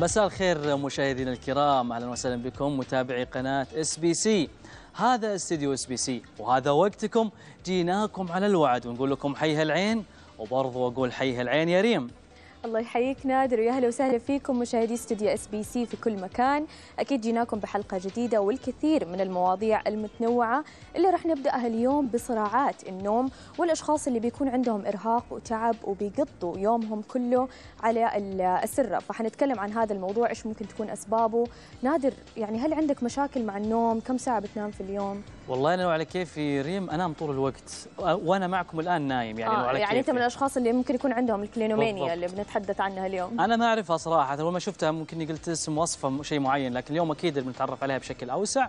مساء الخير مشاهدينا الكرام. أهلا وسهلا بكم. متابعي قناة اس بي سي هذا استديو اس بي سي وهذا وقتكم. جيناكم على الوعد. ونقول لكم حي هالعين. وبرضو أقول حي هالعين يا ريم. الله يحييك نادر ويا أهلا وسهلا فيكم مشاهدي استوديو SBC في كل مكان. أكيد جيناكم بحلقة جديدة والكثير من المواضيع المتنوعة اللي راح نبداها اليوم بصراعات النوم والأشخاص اللي بيكون عندهم إرهاق وتعب وبيقضوا يومهم كله على السرة. فحنتكلم عن هذا الموضوع إيش ممكن تكون أسبابه. نادر يعني هل عندك مشاكل مع النوم؟ كم ساعة بتنام في اليوم؟ والله أنا وعلى كيفي ريم أنام طول الوقت وأنا معكم الآن نايم يعني آه وعلى يعني أنت كيفي. من الأشخاص اللي ممكن يكون عندهم الكلينومانيا. اللي بنتحدث عنها اليوم أنا ما أعرفها صراحة اول ما شفتها ممكن قلت اسم وصفة شيء معين لكن اليوم أكيد بنتعرف عليها بشكل أوسع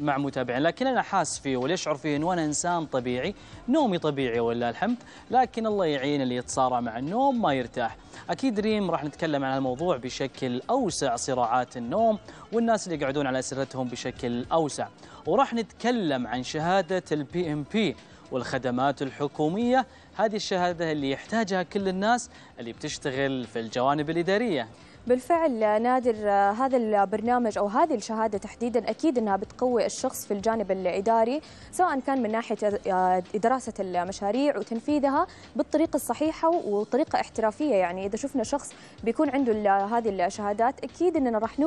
مع متابعين. لكن أنا حاس فيه واللي يشعر فيه إنه أنا إنسان طبيعي. نومي طبيعي ولله الحمد. لكن الله يعين اللي يتصارع مع النوم ما يرتاح. أكيد ريم راح نتكلم عن الموضوع بشكل أوسع صراعات النوم والناس اللي يقعدون على أسرتهم بشكل أوسع. وراح نتكلم عن شهادة ال PMP والخدمات الحكومية. هذه الشهادة اللي يحتاجها كل الناس اللي بتشتغل في الجوانب الإدارية. بالفعل نادر آه، هذا البرنامج أو هذه الشهادة تحديدا أكيد إنها بتقوي الشخص في الجانب الإداري سواء كان من ناحية آه، دراسة المشاريع وتنفيذها بالطريقة الصحيحة وطريقة احترافية. يعني إذا شفنا شخص بيكون عنده هذه الشهادات أكيد إننا راح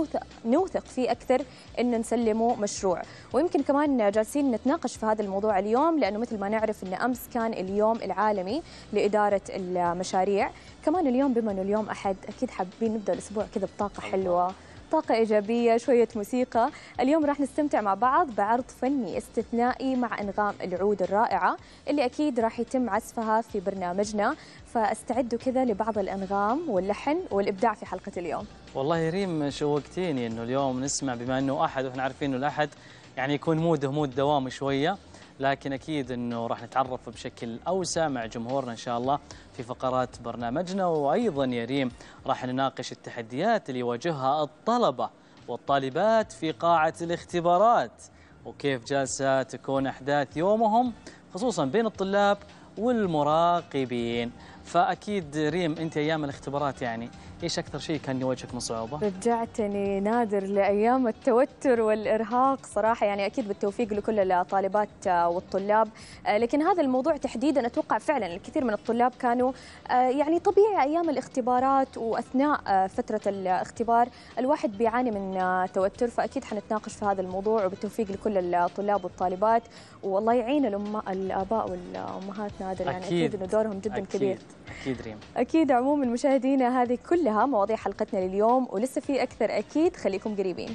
نوثق فيه أكثر إن نسلمه مشروع. ويمكن كمان جالسين نتناقش في هذا الموضوع اليوم لأنه مثل ما نعرف إن أمس كان اليوم العالمي لإدارة المشاريع. كمان اليوم بما إنه اليوم أحد أكيد حابين نبدأ الأسبوع كذا بطاقة حلوة طاقة إيجابية شوية موسيقى. اليوم راح نستمتع مع بعض بعرض فني استثنائي مع أنغام العود الرائعة اللي أكيد راح يتم عزفها في برنامجنا. فأستعدوا كذا لبعض الأنغام واللحن والإبداع في حلقة اليوم. والله يا ريم شوقتيني إنه اليوم نسمع بما إنه أحد وإحنا عارفين إنه الأحد يعني يكون mood ه mood دوام شوية. لكن أكيد إنه راح نتعرف بشكل أوسع مع جمهورنا إن شاء الله في فقرات برنامجنا. وأيضا يا ريم راح نناقش التحديات اللي يواجهها الطلبة والطالبات في قاعة الاختبارات وكيف جالسة تكون أحداث يومهم خصوصا بين الطلاب والمراقبين. فأكيد ريم أنت أيام الاختبارات يعني إيش أكثر شيء كان يواجهك من صعوبة؟ رجعتني نادر لأيام التوتر والإرهاق. صراحة يعني أكيد بالتوفيق لكل الطالبات والطلاب. آه، لكن هذا الموضوع تحديدا أتوقع فعلا الكثير من الطلاب كانوا آه، يعني طبيعي أيام الاختبارات وأثناء آه، فترة الاختبار الواحد بيعاني من توتر. فأكيد حنتناقش في هذا الموضوع. وبالتوفيق لكل الطلاب والطالبات. والله يعين الأم- الآباء والأمهات نادر يعني أكيد. أكيد إنه دورهم جدا أكيد. كبير أكيد ريم أكيد عموما مشاهدينا هذه كلها مواضيع حلقتنا لليوم ولسه في أكثر أكيد خليكم قريبين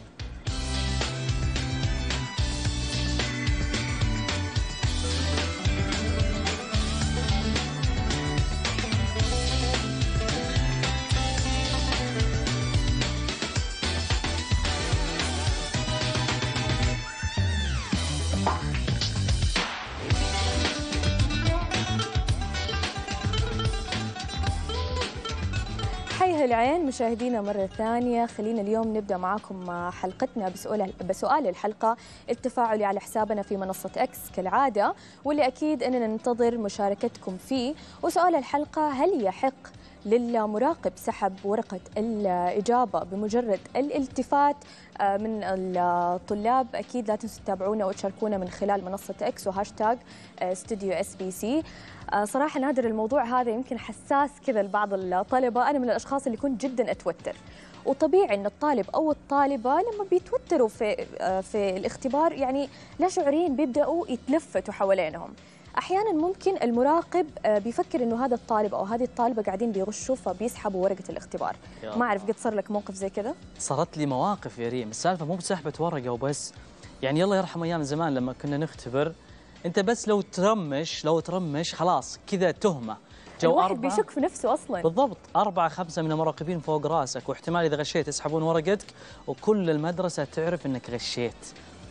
مشاهدينا مرة ثانية خلينا اليوم نبدأ معاكم مع حلقتنا بسؤال الحلقة التفاعلي على حسابنا في منصة X كالعادة واللي أكيد أننا ننتظر مشاركتكم فيه. وسؤال الحلقة هل يحق للمراقب سحب ورقة الإجابة بمجرد الالتفات؟ آه، من الطلاب أكيد لا تنسوا تتابعونا وتشاركونا من خلال منصة X و hashtag آه، استوديو SBC صراحة نادر الموضوع هذا يمكن حساس كذا لبعض الطلبة. أنا من الأشخاص اللي كنت جدا أتوتر. وطبيعي إن الطالب أو الطالبة لما بيتوتروا في آه، في الاختبار يعني لا شعوريا بيبدأوا يتلفتوا حوالينهم. أحيانا ممكن المراقب آه، بيفكر إنه هذا الطالب أو هذه الطالبة قاعدين بيغشوا فبيسحبوا ورقة الاختبار. ما أعرف قد صار لك موقف زي كذا؟ صارت لي مواقف يا ريم. السالفة مو بسحبه ورقه وبس. يعني الله يرحم أيام زمان لما كنا نختبر انت بس لو ترمش لو ترمش خلاص كذا تهمة. جو الواحد أربعة. بيشك في نفسه أصلا. بالضبط. أربعة خمسة من المراقبين فوق راسك. واحتمال إذا غشيت يسحبون ورقتك وكل المدرسة تعرف أنك غشيت.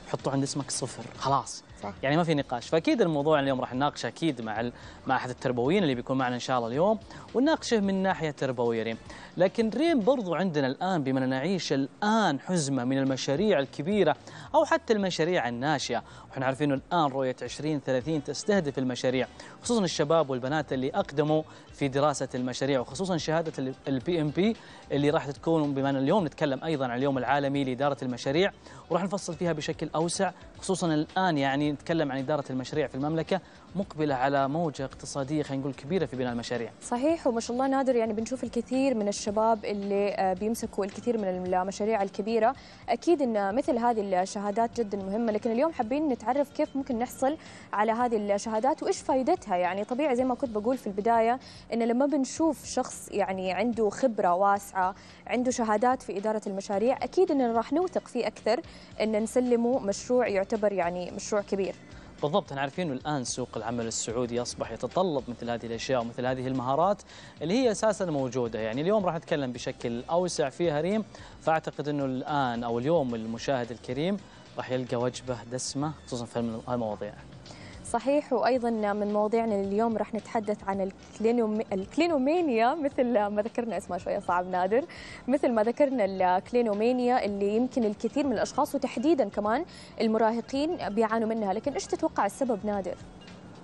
يحطوا عند اسمك صفر. خلاص. صح. يعني ما في نقاش. فأكيد الموضوع اليوم راح نناقشه أكيد مع ال- مع أحد التربويين اللي بيكون معنا إن شاء الله اليوم ونناقشه من ناحية تربوية ريم. لكن ريم برضو عندنا الآن بما نعيش الآن حزمة من المشاريع الكبيرة أو حتى المشاريع الناشئة. وإحنا عارفين انه الآن رؤية 2030 تستهدف المشاريع خصوصا الشباب والبنات اللي أقدموا في دراسة المشاريع وخصوصا شهادة ال PMP اللي راح تكون بما أن اليوم نتكلم أيضا عن اليوم العالمي لإدارة المشاريع وراح نفصل فيها بشكل أوسع خصوصا الآن يعني نتكلم عن إدارة المشاريع في المملكة. مقبلة على موجة اقتصادية خلينا نقول كبيرة في بناء المشاريع. صحيح وما شاء الله نادر يعني بنشوف الكثير من الشباب اللي آه، بيمسكوا الكثير من المشاريع الكبيرة. أكيد أن مثل هذه الشهادات جدا مهمة لكن اليوم حابين نتعرف كيف ممكن نحصل على هذه الشهادات وإيش فائدتها يعني طبيعي زي ما كنت بقول في البداية أن لما بنشوف شخص يعني عنده خبرة واسعة عنده شهادات في إدارة المشاريع أكيد أننا راح نوثق فيه أكثر أن نسلمه مشروع يعتبر يعني مشروع كبير. بالضبط إحنا عارفين الآن سوق العمل السعودي أصبح يتطلب مثل هذه الأشياء ومثل هذه المهارات اللي هي أساسا موجودة. يعني اليوم راح نتكلم بشكل أوسع فيها ريم فأعتقد إنه الآن أو اليوم المشاهد الكريم راح يلقى وجبه دسمة خصوصا في المواضيع. صحيح. وأيضا من مواضيعنا اليوم راح نتحدث عن الكلينوم... الكلينومانيا مثل ما ذكرنا اسمها شوية صعب نادر. مثل ما ذكرنا الكلينومانيا اللي يمكن الكثير من الأشخاص وتحديدا كمان المراهقين بيعانوا منها. لكن إيش تتوقع السبب نادر؟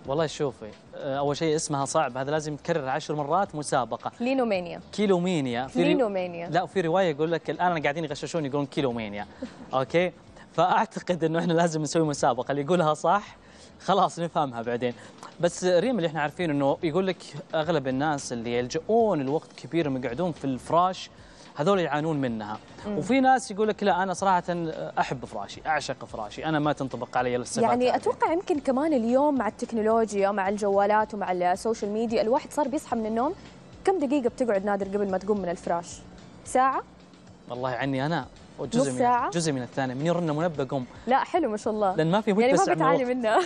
والله شوفي أول شيء اسمها صعب. هذا لازم يتكرر عشر مرات مسابقة. كلينومانيا كيلومينيا كلينومانيا لا وفي رواية يقول لك الآن قاعدين يغششون يقولون كيلومينيا أوكي؟ فأعتقد إنه إحنا لازم نسوي مسابقة. اللي يقولها صح خلاص نفهمها بعدين. بس ريم اللي إحنا عارفين إنه يقول لك أغلب الناس اللي يلجؤون الوقت كبير انهم يقعدون في الفراش هذول يعانون منها. وفي ناس يقول لك لا أنا صراحة أحب فراشي أعشق فراشي أنا ما تنطبق علي الصفات يعني هذه. أتوقع يمكن كمان اليوم مع التكنولوجيا مع الجوالات ومع ال social media الواحد صار بيصحى من النوم كم دقيقة بتقعد نادر قبل ما تقوم من الفراش؟ ساعة؟ والله عني أنا نص جزء من؟ جزء من الثانية. من يرن منبه قم. لا حلو ما شاء الله. لأن ما في يعني ما بتعاني. منها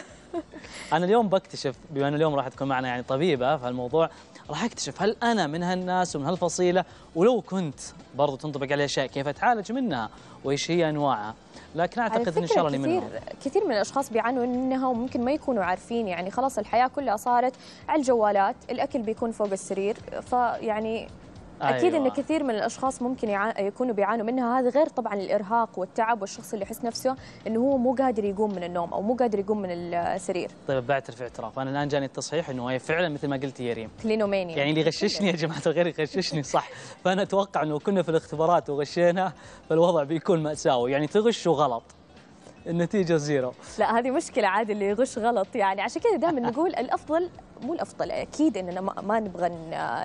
أنا اليوم بكتشف بما ان اليوم راح تكون معنا يعني طبيبة في الموضوع راح أكتشف هل أنا من هالناس ومن هالفصيلة؟ ولو كنت برضو تنطبق علي أشياء كيف أتعالج منها؟ وإيش هي أنواعها؟ لكن إن فكرة شاء الله كثير منهم. كثير من الأشخاص بيعانوا منها وممكن ما يكونوا عارفين. يعني خلاص الحياة كلها صارت على الجوالات الأكل بيكون فوق السرير. فيعني أكيد أيوة. ان كثير من الأشخاص ممكن يعا... يكونوا بيعانوا منها. هذا غير طبعا الإرهاق والتعب والشخص اللي يحس نفسه إنه هو مو قادر يقوم من النوم أو مو قادر يقوم من السرير. طيب بعترف اعتراف أنا الآن جاني التصحيح إنه هي فعلا مثل ما قلتي يا ريم. كلينومانيا يعني اللي يغششني يا جماعة الخير يغششني صح. فأنا أتوقع إنه كنا في الاختبارات وغشينا فالوضع بيكون مأساوي. يعني تغش وغلط. النتيجة زيرو. لا هذه مشكلة عاد اللي يغش غلط. يعني عشان كذا دائما نقول الأفضل مو الأفضل أكيد إننا ما, نبغى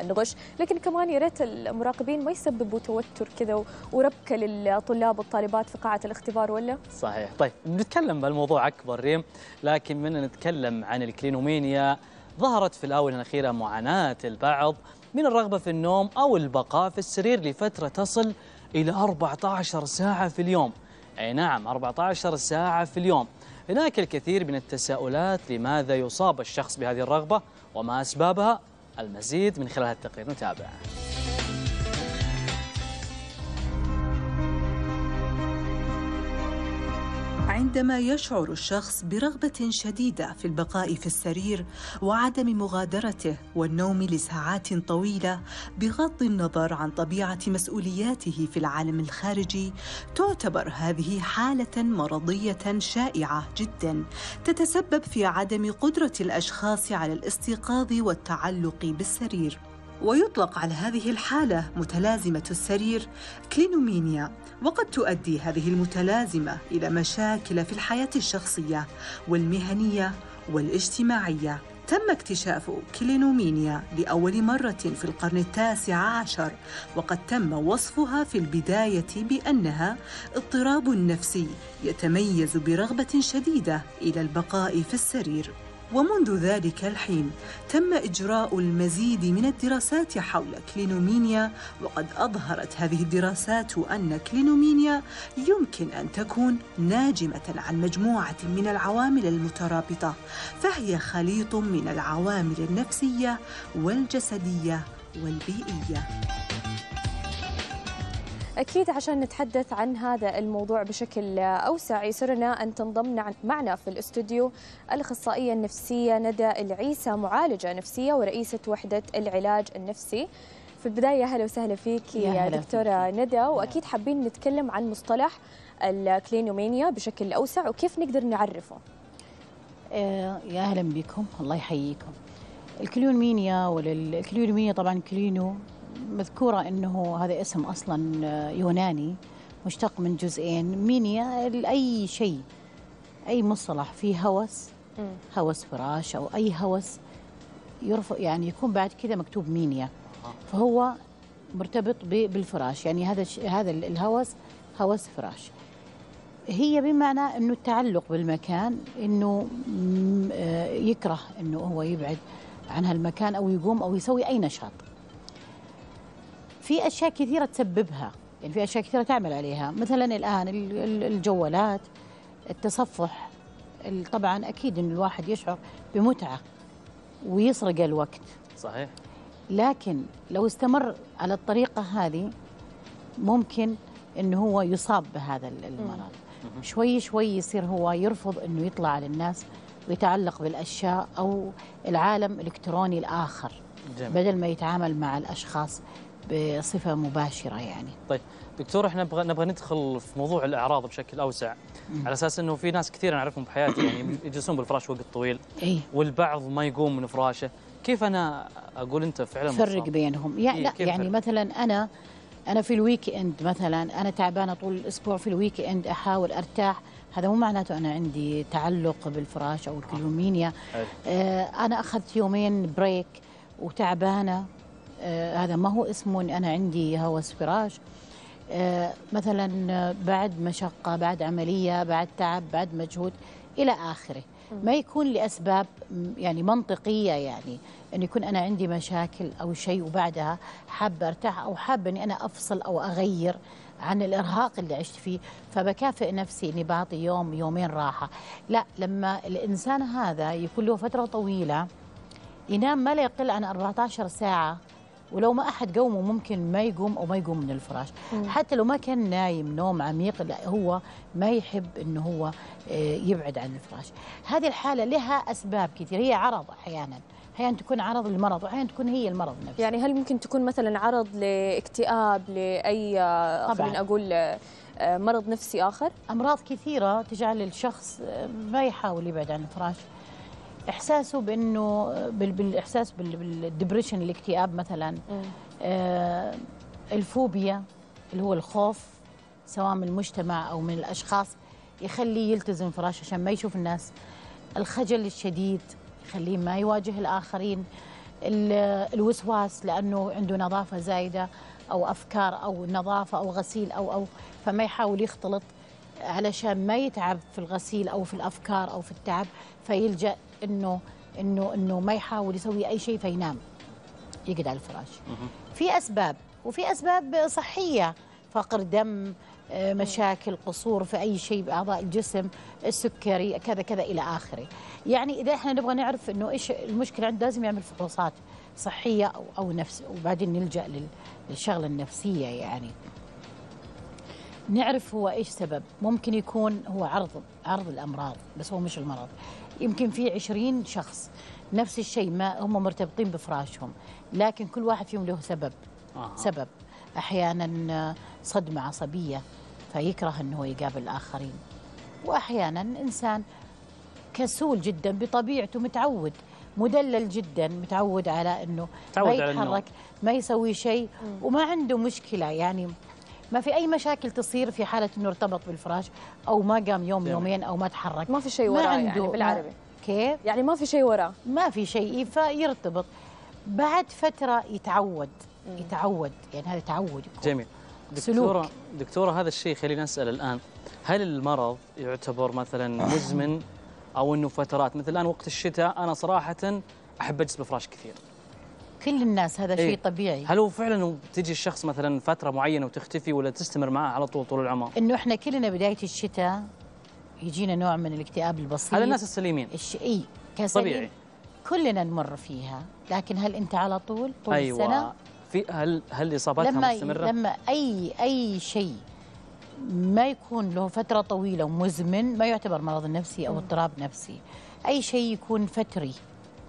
نغش لكن كمان يا ريت المراقبين ما يسببوا توتر كذا و- وربكة للطلاب والطالبات في قاعة الاختبار ولا؟ صحيح. طيب بنتكلم بالموضوع أكبر ريم لكن من نتكلم عن الكلينومينيا ظهرت في الآونة الأخيرة معاناة البعض من الرغبة في النوم أو البقاء في السرير لفترة تصل إلى 14 ساعة في اليوم. أي نعم 14 ساعة في اليوم. هناك الكثير من التساؤلات لماذا يصاب الشخص بهذه الرغبة وما أسبابها. المزيد من خلال التقرير نتابع. عندما يشعر الشخص برغبة شديدة في البقاء في السرير وعدم مغادرته والنوم لساعات طويلة بغض النظر عن طبيعة مسؤولياته في العالم الخارجي تعتبر هذه حالة مرضية شائعة جدا تتسبب في عدم قدرة الأشخاص على الاستيقاظ والتعلق بالسرير. ويطلق على هذه الحالة متلازمة السرير كلينومينيا وقد تؤدي هذه المتلازمة إلى مشاكل في الحياة الشخصية والمهنية والاجتماعية. تم اكتشاف كلينومينيا لأول مرة في القرن التاسع عشر وقد تم وصفها في البداية بأنها اضطراب نفسي يتميز برغبة شديدة إلى البقاء في السرير. ومنذ ذلك الحين تم إجراء المزيد من الدراسات حول كلينومينيا وقد أظهرت هذه الدراسات أن كلينومينيا يمكن أن تكون ناجمة عن مجموعة من العوامل المترابطة فهي خليط من العوامل النفسية والجسدية والبيئية. أكيد عشان نتحدث عن هذا الموضوع بشكل أوسع يسرنا أن تنضم معنا في الاستوديو الأخصائية النفسية ندى العيسى معالجة نفسية ورئيسة وحدة العلاج النفسي. في البداية أهلا وسهلا فيك يا يا دكتورة ندى وأكيد حابين نتكلم عن مصطلح الكلينومانيا بشكل أوسع وكيف نقدر نعرفه؟ آه، يا أهلا بكم. الله يحييكم. الكلينومينيا والكلينومينيا طبعا كلينو مذكورة إنه هذا اسم أصلا آه، يوناني مشتق من جزئين. مينيا أي شيء أي مصطلح فيه هوس. هوس فراش أو أي هوس يرفع يعني يكون بعد كذا مكتوب مينيا فهو مرتبط بالفراش. يعني هذا هذا ال- الهوس هوس فراش. هي بمعنى إنه التعلق بالمكان إنه آه، يكره إنه هو يبعد عن هالمكان أو يقوم أو يسوي أي نشاط. في أشياء كثيرة تسببها. يعني في أشياء كثيرة تعمل عليها. مثلا الآن ال- ال- الجوالات التصفح ال- طبعا أكيد إن الواحد يشعر بمتعة ويسرق الوقت. صحيح. لكن لو استمر على الطريقة هذه ممكن انه هو يصاب بهذا ال- المرض. شوي شوي يصير هو يرفض إنه يطلع على الناس ويتعلق بالأشياء أو العالم الإلكتروني الآخر. جميل. بدل ما يتعامل مع الأشخاص بصفة مباشرة يعني. طيب دكتور إحنا نبغى نبغى ندخل في موضوع الأعراض بشكل أوسع. على أساس إنه في ناس كثير نعرفهم بحياتي يعني يجلسون بالفراش وقت طويل. إي. والبعض ما يقوم من فراشه. كيف أنا أقول أنت فعلا فرق؟ بينهم. يعني إيه، لا يعني فرق؟ مثلا أنا أنا في ال weekend مثلا أنا تعبانة طول الأسبوع في ال weekend أحاول أرتاح. هذا مو معناته أنا عندي تعلق بالفراش أو الكلينومينيا. حلو. آه أنا أخذت يومين break وتعبانة. هذا ما هو اسمه ان أنا عندي هوس فراش آه مثلا آه، بعد مشقة بعد عملية بعد تعب بعد مجهود إلى آخره. ما يكون لأسباب م- يعني منطقية يعني ان يكون أنا عندي مشاكل أو شيء وبعدها حابه أرتاح أو حابه إني أنا أفصل أو أغير عن الإرهاق اللي عشت فيه فبكافئ نفسي إني بعطي يوم يومين راحة. لا لما الإنسان هذا يكون له فترة طويلة ينام ما لا يقل عن 14 ساعة ولو ما أحد قومه ممكن ما يقوم أو ما يقوم من الفراش. حتى لو ما كان نايم نوم عميق لا هو ما يحب إنه هو آه، يبعد عن الفراش. هذه الحالة لها أسباب كثير هي عرض أحيانا. أحيانا تكون عرض المرض وأحيانا تكون هي المرض نفسه. يعني هل ممكن تكون مثلا عرض لاكتئاب لأي آه، طبعاً. خلينا أقول آه، مرض نفسي آخر؟ أمراض كثيرة تجعل الشخص ما يحاول يبعد عن الفراش. إحساسه بإنه بال- بالإحساس بال- بالدبريشن الاكتئاب مثلا. آه، الفوبيا اللي هو الخوف سواء من المجتمع أو من الأشخاص يخليه يلتزم فراش عشان ما يشوف الناس. الخجل الشديد يخليه ما يواجه الآخرين. ال- الوسواس لأنه عنده نظافة زايدة أو أفكار أو نظافة أو غسيل أو أو فما يحاول يختلط علشان ما يتعب في الغسيل أو في الأفكار أو في التعب فيلجأ إنه إنه إنه ما يحاول يسوي أي شيء فينام يقعد على الفراش. في أسباب وفي أسباب صحية فقر دم آه، مشاكل قصور في أي شيء بأعضاء الجسم السكري كذا كذا إلى آخره. يعني إذا إحنا نبغى نعرف إنه إيش المشكلة عنده لازم يعمل فحوصات صحية أو أو نفس وبعدين نلجأ لل- للشغلة النفسية يعني. نعرف هو إيش سبب. ممكن يكون هو عرض عرض الأمراض بس هو مش المرض. يمكن في عشرين شخص. نفس الشيء ما هم مرتبطين بفراشهم لكن كل واحد فيهم له سبب. آه. سبب. أحيانا صدمة عصبية فيكره إنه هو يقابل الآخرين. وأحيانا إنسان كسول جدا بطبيعته متعود مدلل جدا متعود على إنه ما. يتحرك ما يسوي شيء وما عنده مشكلة. يعني ما في أي مشاكل تصير في حالة إنه ارتبط بالفراش. أو ما قام يوم جميل. يومين أو ما تحرك. ما في شيء وراه يعني عنده- بالعربي. كيف؟ يعني ما في شيء وراه. ما في شيء فيرتبط. بعد فترة يتعود يتعود. يعني هذا تعود يكون. جميل. سلوك. دكتورة دكتورة هذا الشيء خلينا نسأل الآن. هل المرض يعتبر مثلا مزمن أو أنه فترات؟ مثل الآن وقت الشتاء أنا صراحة أحب أجلس بالفراش كثير. كل الناس هذا إيه. شيء طبيعي. هل هو فعلا تجي الشخص مثلا فترة معينة وتختفي ولا تستمر معاه على طول طول العمر؟ إنه إحنا كلنا بداية الشتاء يجينا نوع من الاكتئاب البسيط. هذا الناس السليمين. الش... إي كسليم. طبيعي. كلنا نمر فيها. لكن هل أنت على طول طول أيوة. السنة؟ في هل هل اصابتها لما مستمرة؟ لما أي أي شيء ما يكون له فترة طويلة ومزمن ما يعتبر مرض نفسي أو اضطراب نفسي أي شيء يكون فتري.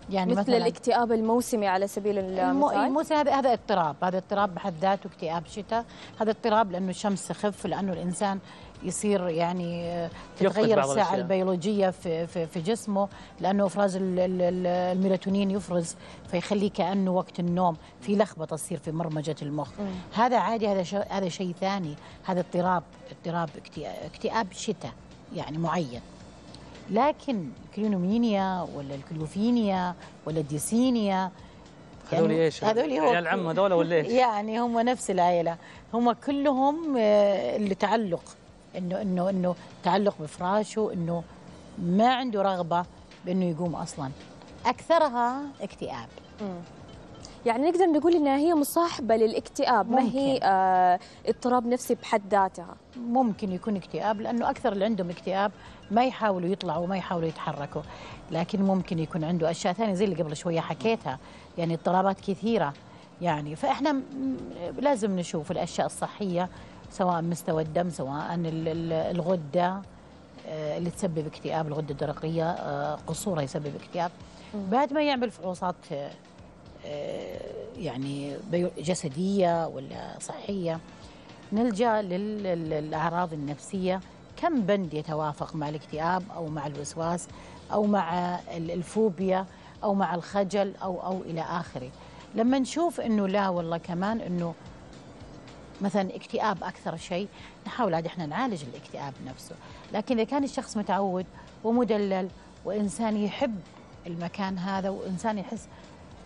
يعني مثل مثلا الاكتئاب الموسمي على سبيل. المثال؟ الموسم هذا هذا اضطراب هذا اضطراب بحد ذاته اكتئاب شتاء. هذا اضطراب لأنه الشمس تخف لأنه الإنسان يصير يعني آه، تتغير الأشياء. البيولوجية في في, في جسمه لأنه إفراز ال- ال- ال- الميلاتونين يفرز فيخليه كأنه وقت النوم في لخبطة تصير في برمجة المخ. هذا عادي هذا شيء هذا شيء ثاني. هذا اضطراب اضطراب اكتئاب, اكتئاب شتاء يعني معين. لكن الكلينومينيا ولا الكلوفينيا ولا الديسينيا هذول إيش؟ هذول هو عيال عم هذول ولا إيش؟ يعني هم نفس العائله هم كلهم آه، اللي تعلق. إنه إنه إنه تعلق بفراشه إنه ما عنده رغبة بإنه يقوم أصلا. أكثرها اكتئاب. يعني نقدر نقول إنها هي مصاحبة للاكتئاب. ما هي ممكن. آه اضطراب نفسي بحد ذاتها؟ ممكن يكون اكتئاب لأنه أكثر اللي عندهم اكتئاب ما يحاولوا يطلعوا وما يحاولوا يتحركوا. لكن ممكن يكون عنده أشياء ثانية زي اللي قبل شوية حكيتها يعني اضطرابات كثيرة. يعني فإحنا لازم نشوف الأشياء الصحية سواء مستوى الدم سواء ال- ال- الغدة آه، اللي تسبب اكتئاب الغدة الدرقية آه، قصورها يسبب اكتئاب. بعد ما يعمل فحوصات آه، يعني بيو- جسدية ولا صحية. نلجأ لل- لل- للأعراض النفسية. كم بند يتوافق مع الاكتئاب أو مع الوسواس أو مع ال- الفوبيا أو مع الخجل أو أو إلى آخره؟ لما نشوف إنه لا والله كمان إنه مثلا اكتئاب أكثر شيء نحاول عاد إحنا نعالج الاكتئاب نفسه. لكن إذا كان الشخص متعود ومدلل وإنسان يحب المكان هذا وإنسان يحس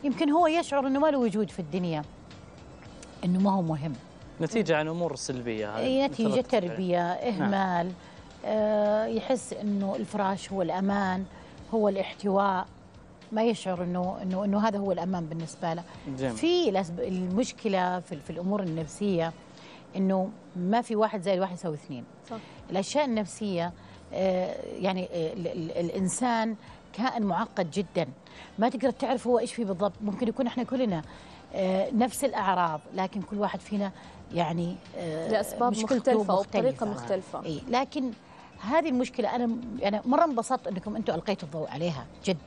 يمكن هو يشعر إنه ما له وجود في الدنيا إنه ما هو مهم نتيجة عن أمور سلبية هذه مثل نتيجة ما تفضل. تربية إهمال آه يحس إنه الفراش هو الأمان هو الاحتواء ما يشعر إنه إنه إنه هذا هو الأمان بالنسبة له جميل. في الأسب- المشكلة في, في الأمور النفسية إنه ما في واحد زائد واحد يساوي اثنين صح. الأشياء النفسية آه يعني آه ال- ال- الإنسان كائن معقد جدا. ما تقدر تعرف هو إيش فيه بالضبط. ممكن يكون إحنا كلنا آه نفس الأعراض لكن كل واحد فينا يعني آه مختلفة وبطريقة مختلفة. مختلفة. إي لكن هذه المشكلة أنا يعني مرة انبسطت أنكم أنتم ألقيتوا الضوء عليها جد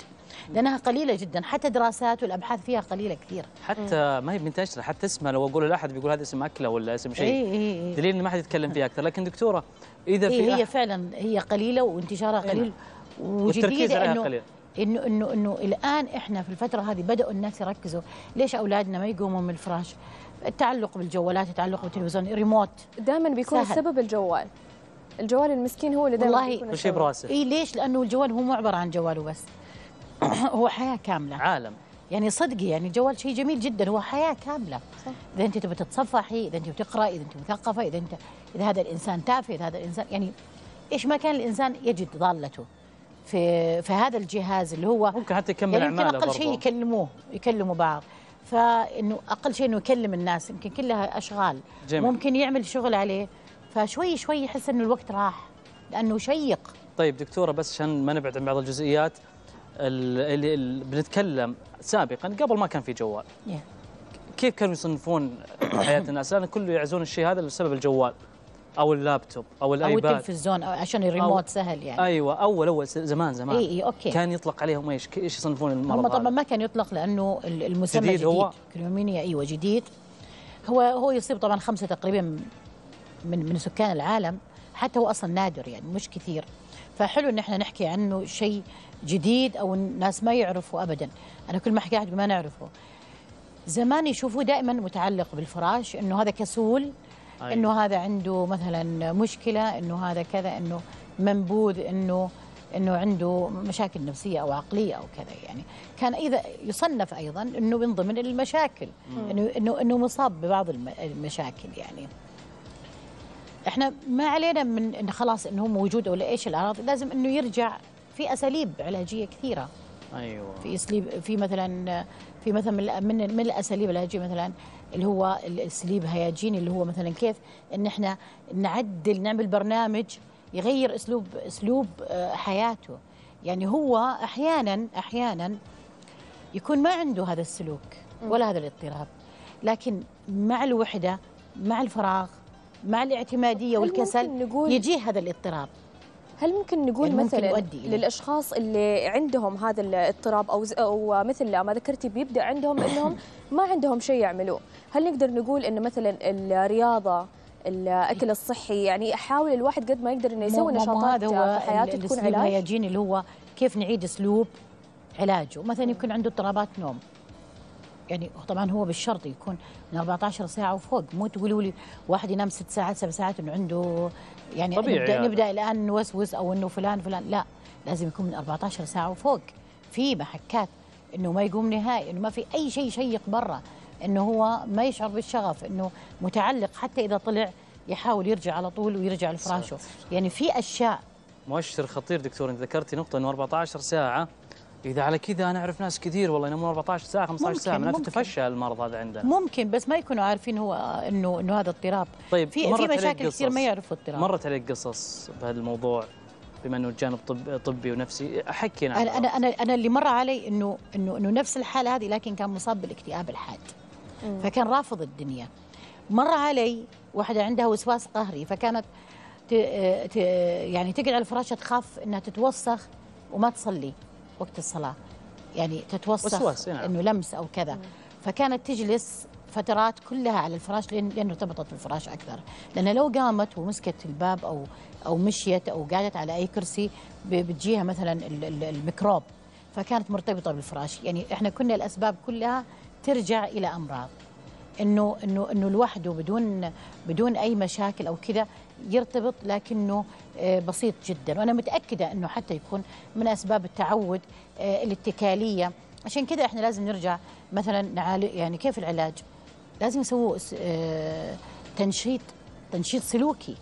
لأنها قليلة جدا. حتى دراسات والأبحاث فيها قليلة كثير. حتى ما هي منتشره حتى اسمها لو أقول لأحد بيقول هذا اسم أكلة ولا اسم شيء. إي إي إي. دليل إن ما حد يتكلم فيها أكثر. لكن دكتورة إذا في إيه هي أح- فعلا هي قليلة وانتشارها إيه قليل. والتركيز وجديدة عليها إنه قليل. إنه إنه إنه الآن إحنا في الفترة هذه بدأوا الناس يركزوا ليش أولادنا ما يقوموا من الفراش التعلق بالجوالات التعلق بالتلفزيون ريموت. دائما بيكون سهل. السبب الجوال. الجوال المسكين هو اللي دائما والله شيء. براسه. إي ليش؟ لأنه الجوال هو مو عبارة عن جواله بس. هو حياة كاملة. عالم. يعني صدقي يعني الجوال شيء جميل جدا. هو حياة كاملة. صح. إذا أنت تبي تتصفحي إذا أنت بتقراي إذا أنت مثقفه إذا انت إذا هذا الإنسان تافه إذا هذا الانسان يعني إيش ما كان الإنسان يجد ضالته. في في هذا الجهاز اللي هو ممكن حتى يكمل يعني يمكن أقل شيء يكلموه يكلموا بعض. فإنه أقل شيء إنه يكلم الناس يمكن كلها أشغال. جميل. ممكن يعمل شغل عليه. فشوي شوي يحس إنه الوقت راح لأنه شيق. طيب دكتورة بس عشان ما نبعد عن بعض الجزئيات ال- اللي اللي بنتكلم سابقا قبل ما كان في جوال. Yeah. كيف كانوا يصنفون حياه الناس؟ الان كله يعزون الشيء هذا بسبب الجوال. أو اللابتوب أو أو ال iPad التلفزيون أو عشان الريموت سهل يعني أيوه أول أول زمان زمان إي إي okay كان يطلق عليهم إيش؟ إيش يصنفون المرض هم طبعا؟ ما كان يطلق لأنه ال- المسمى جديد جديد, هو؟ جديد. كلينومينيا أيوه جديد هو هو يصيب طبعا خمسة تقريبا من من سكان العالم حتى هو أصلا نادر يعني مش كثير فحلو إن إحنا نحكي عنه شيء جديد أو الناس ما يعرفوا ابدا أنا كل ما أحكي أحد ما نعرفه زمان يشوفوه دائما متعلق بالفراش إنه هذا كسول أيوة. إنه هذا عنده مثلا مشكلة إنه هذا كذا إنه منبوذ إنه إنه عنده مشاكل نفسية أو عقلية أو كذا يعني. كان إذا يصنف أيضا إنه من ضمن المشاكل إنه إنه إنه مصاب ببعض الم- المشاكل يعني. إحنا ما علينا من انه خلاص إنه هو موجود ولا إيش الأعراض لازم إنه يرجع في أساليب علاجية كثيرة. أيوه. في أسليب في مثلا في مثلا من, من الأساليب العلاجية مثلا اللي هو الاسليب هياجيني اللي هو مثلا كيف إن إحنا نعدل نعمل برنامج يغير أسلوب أسلوب آه، حياته. يعني هو أحيانا أحيانا يكون ما عنده هذا السلوك ولا هذا الاضطراب. لكن مع الوحدة مع الفراغ مع الاعتمادية والكسل ممكن نقول يجي هذا الاضطراب. هل ممكن نقول يعني ممكن مثلا. للأشخاص اللي عندهم هذا الاضطراب أو أو مثل ما ذكرتي بيبدأ عندهم إنهم ما عندهم شيء يعملوه، هل نقدر نقول إن مثلا الرياضة الأكل الصحي يعني أحاول الواحد قد ما يقدر إنه يسوي نشاطات هذا هو في حياته تكون علاج؟ الهيجيني اللي هو كيف نعيد أسلوب علاجه. مثلا يمكن عنده اضطرابات نوم. يعني طبعا هو بالشرط يكون من 14 ساعة وفوق. مو تقولوا لي واحد ينام ست ساعات سبع ساعات إنه عنده يعني طبيعي نبدا, هذا. نبدأ الآن نوسوس أو إنه فلان فلان. لا لازم يكون من 14 ساعة وفوق. في محكات إنه ما يقوم نهائي إنه ما في أي شيء يشيق برا إنه هو ما يشعر بالشغف إنه متعلق حتى إذا طلع يحاول يرجع على طول ويرجع لفراشه يعني في أشياء. مؤشر خطير دكتور انت ذكرتي نقطة إنه 14 ساعة. إذا على كذا أنا أعرف ناس كثير والله ينامون 14 ساعة 15 ساعة ممكن- معناته ممكن. تفشى المرض هذا عندنا ممكن بس ما يكونوا عارفين هو إنه إنه هذا اضطراب. طيب في في مشاكل كثير ما. يعرفوا اضطراب مرت عليك قصص بهذا الموضوع بما إنه الجانب طب طبي ونفسي. احكي أنا أنا أنا أنا اللي مر علي إنه إنه إنه نفس الحالة هذه لكن كان مصاب بالاكتئاب الحاد. فكان رافض الدنيا. مر علي واحدة عندها وسواس قهري فكانت يعني تقعد على الفراش تخاف إنها تتوسخ وما تصلي وقت الصلاة. يعني تتوسخ نعم. إنه لمس أو كذا. فكانت تجلس فترات كلها على الفراش لأن- لأنه ارتبطت بالفراش أكثر. لأن لو قامت ومسكت الباب أو أو مشيت أو قعدت على أي كرسي بتجيها مثلا ال- ال- الميكروب. فكانت مرتبطة بالفراش. يعني إحنا كنا الأسباب كلها ترجع إلى أمراض. إنه إنه إنه لوحده بدون بدون أي مشاكل أو كذا يرتبط لكنه آه، بسيط جدا. وأنا متأكدة إنه حتى يكون من أسباب التعود آه، الاتكالية. عشان كذا إحنا لازم نرجع مثلا نعالج يعني كيف العلاج؟ لازم يسووا آه، تنشيط تنشيط سلوكي.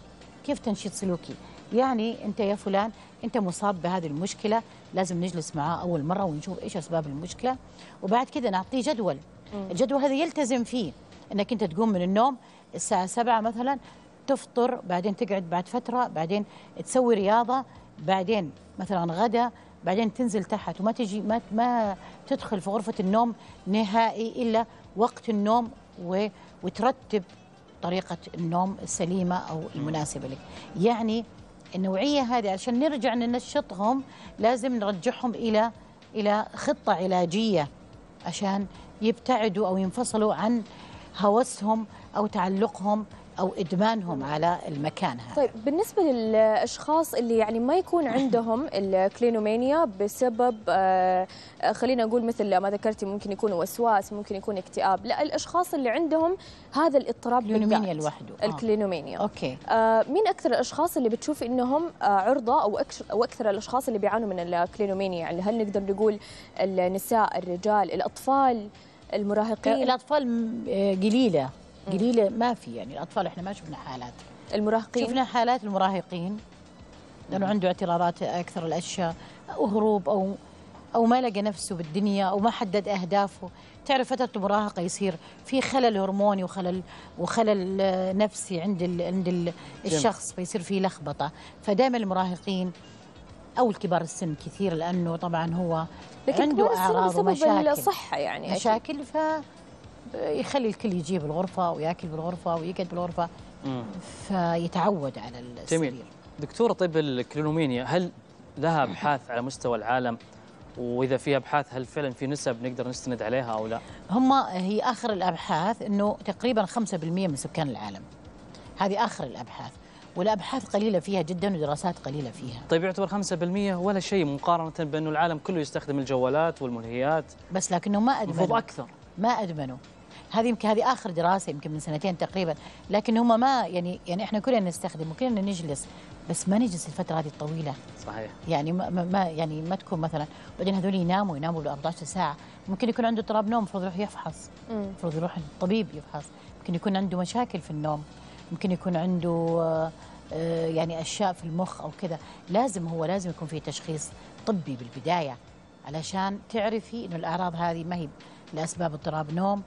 كيف تنشيط سلوكي؟ يعني أنت يا فلان أنت مصاب بهذه المشكلة لازم نجلس معاه أول مرة ونشوف إيش أسباب المشكلة. وبعد كده نعطيه جدول. الجدول هذا يلتزم فيه. إنك أنت تقوم من النوم الساعة 7 مثلا تفطر بعدين تقعد بعد فترة بعدين تسوي رياضة بعدين مثلا غدا بعدين تنزل تحت. وما تجي ما ما تدخل في غرفة النوم نهائي إلا وقت النوم و وترتب طريقة النوم السليمة أو المناسبة لك. يعني النوعية هذه عشان نرجع ننشطهم لازم نرجعهم إلى إلى خطة علاجية عشان يبتعدوا أو ينفصلوا عن هوسهم أو تعلقهم أو إدمانهم على المكان هذا. طيب بالنسبة للأشخاص اللي يعني ما يكون عندهم الكلينومانيا بسبب آه، خلينا نقول مثل ما ذكرتي ممكن يكون وسواس ممكن يكون اكتئاب. لا الأشخاص اللي عندهم هذا الاضطراب كلينومانيا بالذات. لوحده آه. الكلينومانيا. أوكي. آه، مين أكثر الأشخاص اللي بتشوفي إنهم آه، عرضة أو أكثر أو أكثر الأشخاص اللي بيعانوا من الكلينومانيا؟ يعني هل نقدر نقول النساء الرجال الأطفال المراهقين؟ الأطفال آه، قليلة. قليلة ما في يعني الأطفال إحنا ما شفنا حالات. المراهقين؟ شفنا حالات المراهقين لأنه عنده اعتراضات أكثر الأشياء أو هروب أو أو ما لقى نفسه بالدنيا أو ما حدد أهدافه. تعرف فترة المراهقة يصير في خلل هرموني وخلل وخلل نفسي عند ال عند ال الشخص فيصير في لخبطة. فدائما المراهقين أو الكبار السن كثير لأنه طبعا هو لكن عنده أعراض ومشاكل. الصحة يعني. مشاكل ف يخلي الكل يجيب الغرفة ويأكل بالغرفة ويقعد بالغرفة. مم. فيتعود على السرير جميل. دكتورة طيب الكلينومينيا هل لها أبحاث على مستوى العالم؟ وإذا في أبحاث هل فعلا في نسب نقدر نستند عليها أو لا؟ هم هي آخر الأبحاث إنه تقريبا 5% من سكان العالم. هذه آخر الأبحاث. والأبحاث قليلة فيها جدا ودراسات قليلة فيها. طيب يعتبر 5% ولا شيء مقارنة بانه العالم كله يستخدم الجوالات والملهيات بس لكنه ما المفروض ادمنوا أكثر. ما ادمنوا هذه يمكن هذه آخر دراسة يمكن من سنتين تقريبا. لكن هم ما يعني يعني إحنا كلنا نستخدم وكلنا نجلس بس ما نجلس الفترة هذه الطويلة. صحيح. يعني ما, ما- يعني ما تكون مثلا بعدين هذول يناموا يناموا ل 14 ساعة. ممكن يكون عنده اضطراب نوم المفروض يروح يفحص. المفروض يروح الطبيب يفحص. ممكن يكون عنده مشاكل في النوم. ممكن يكون عنده آه، آه، يعني أشياء في المخ أو كذا. لازم هو لازم يكون في تشخيص طبي بالبداية علشان تعرفي إنه الأعراض هذه ما هي لأسباب اضطراب نوم.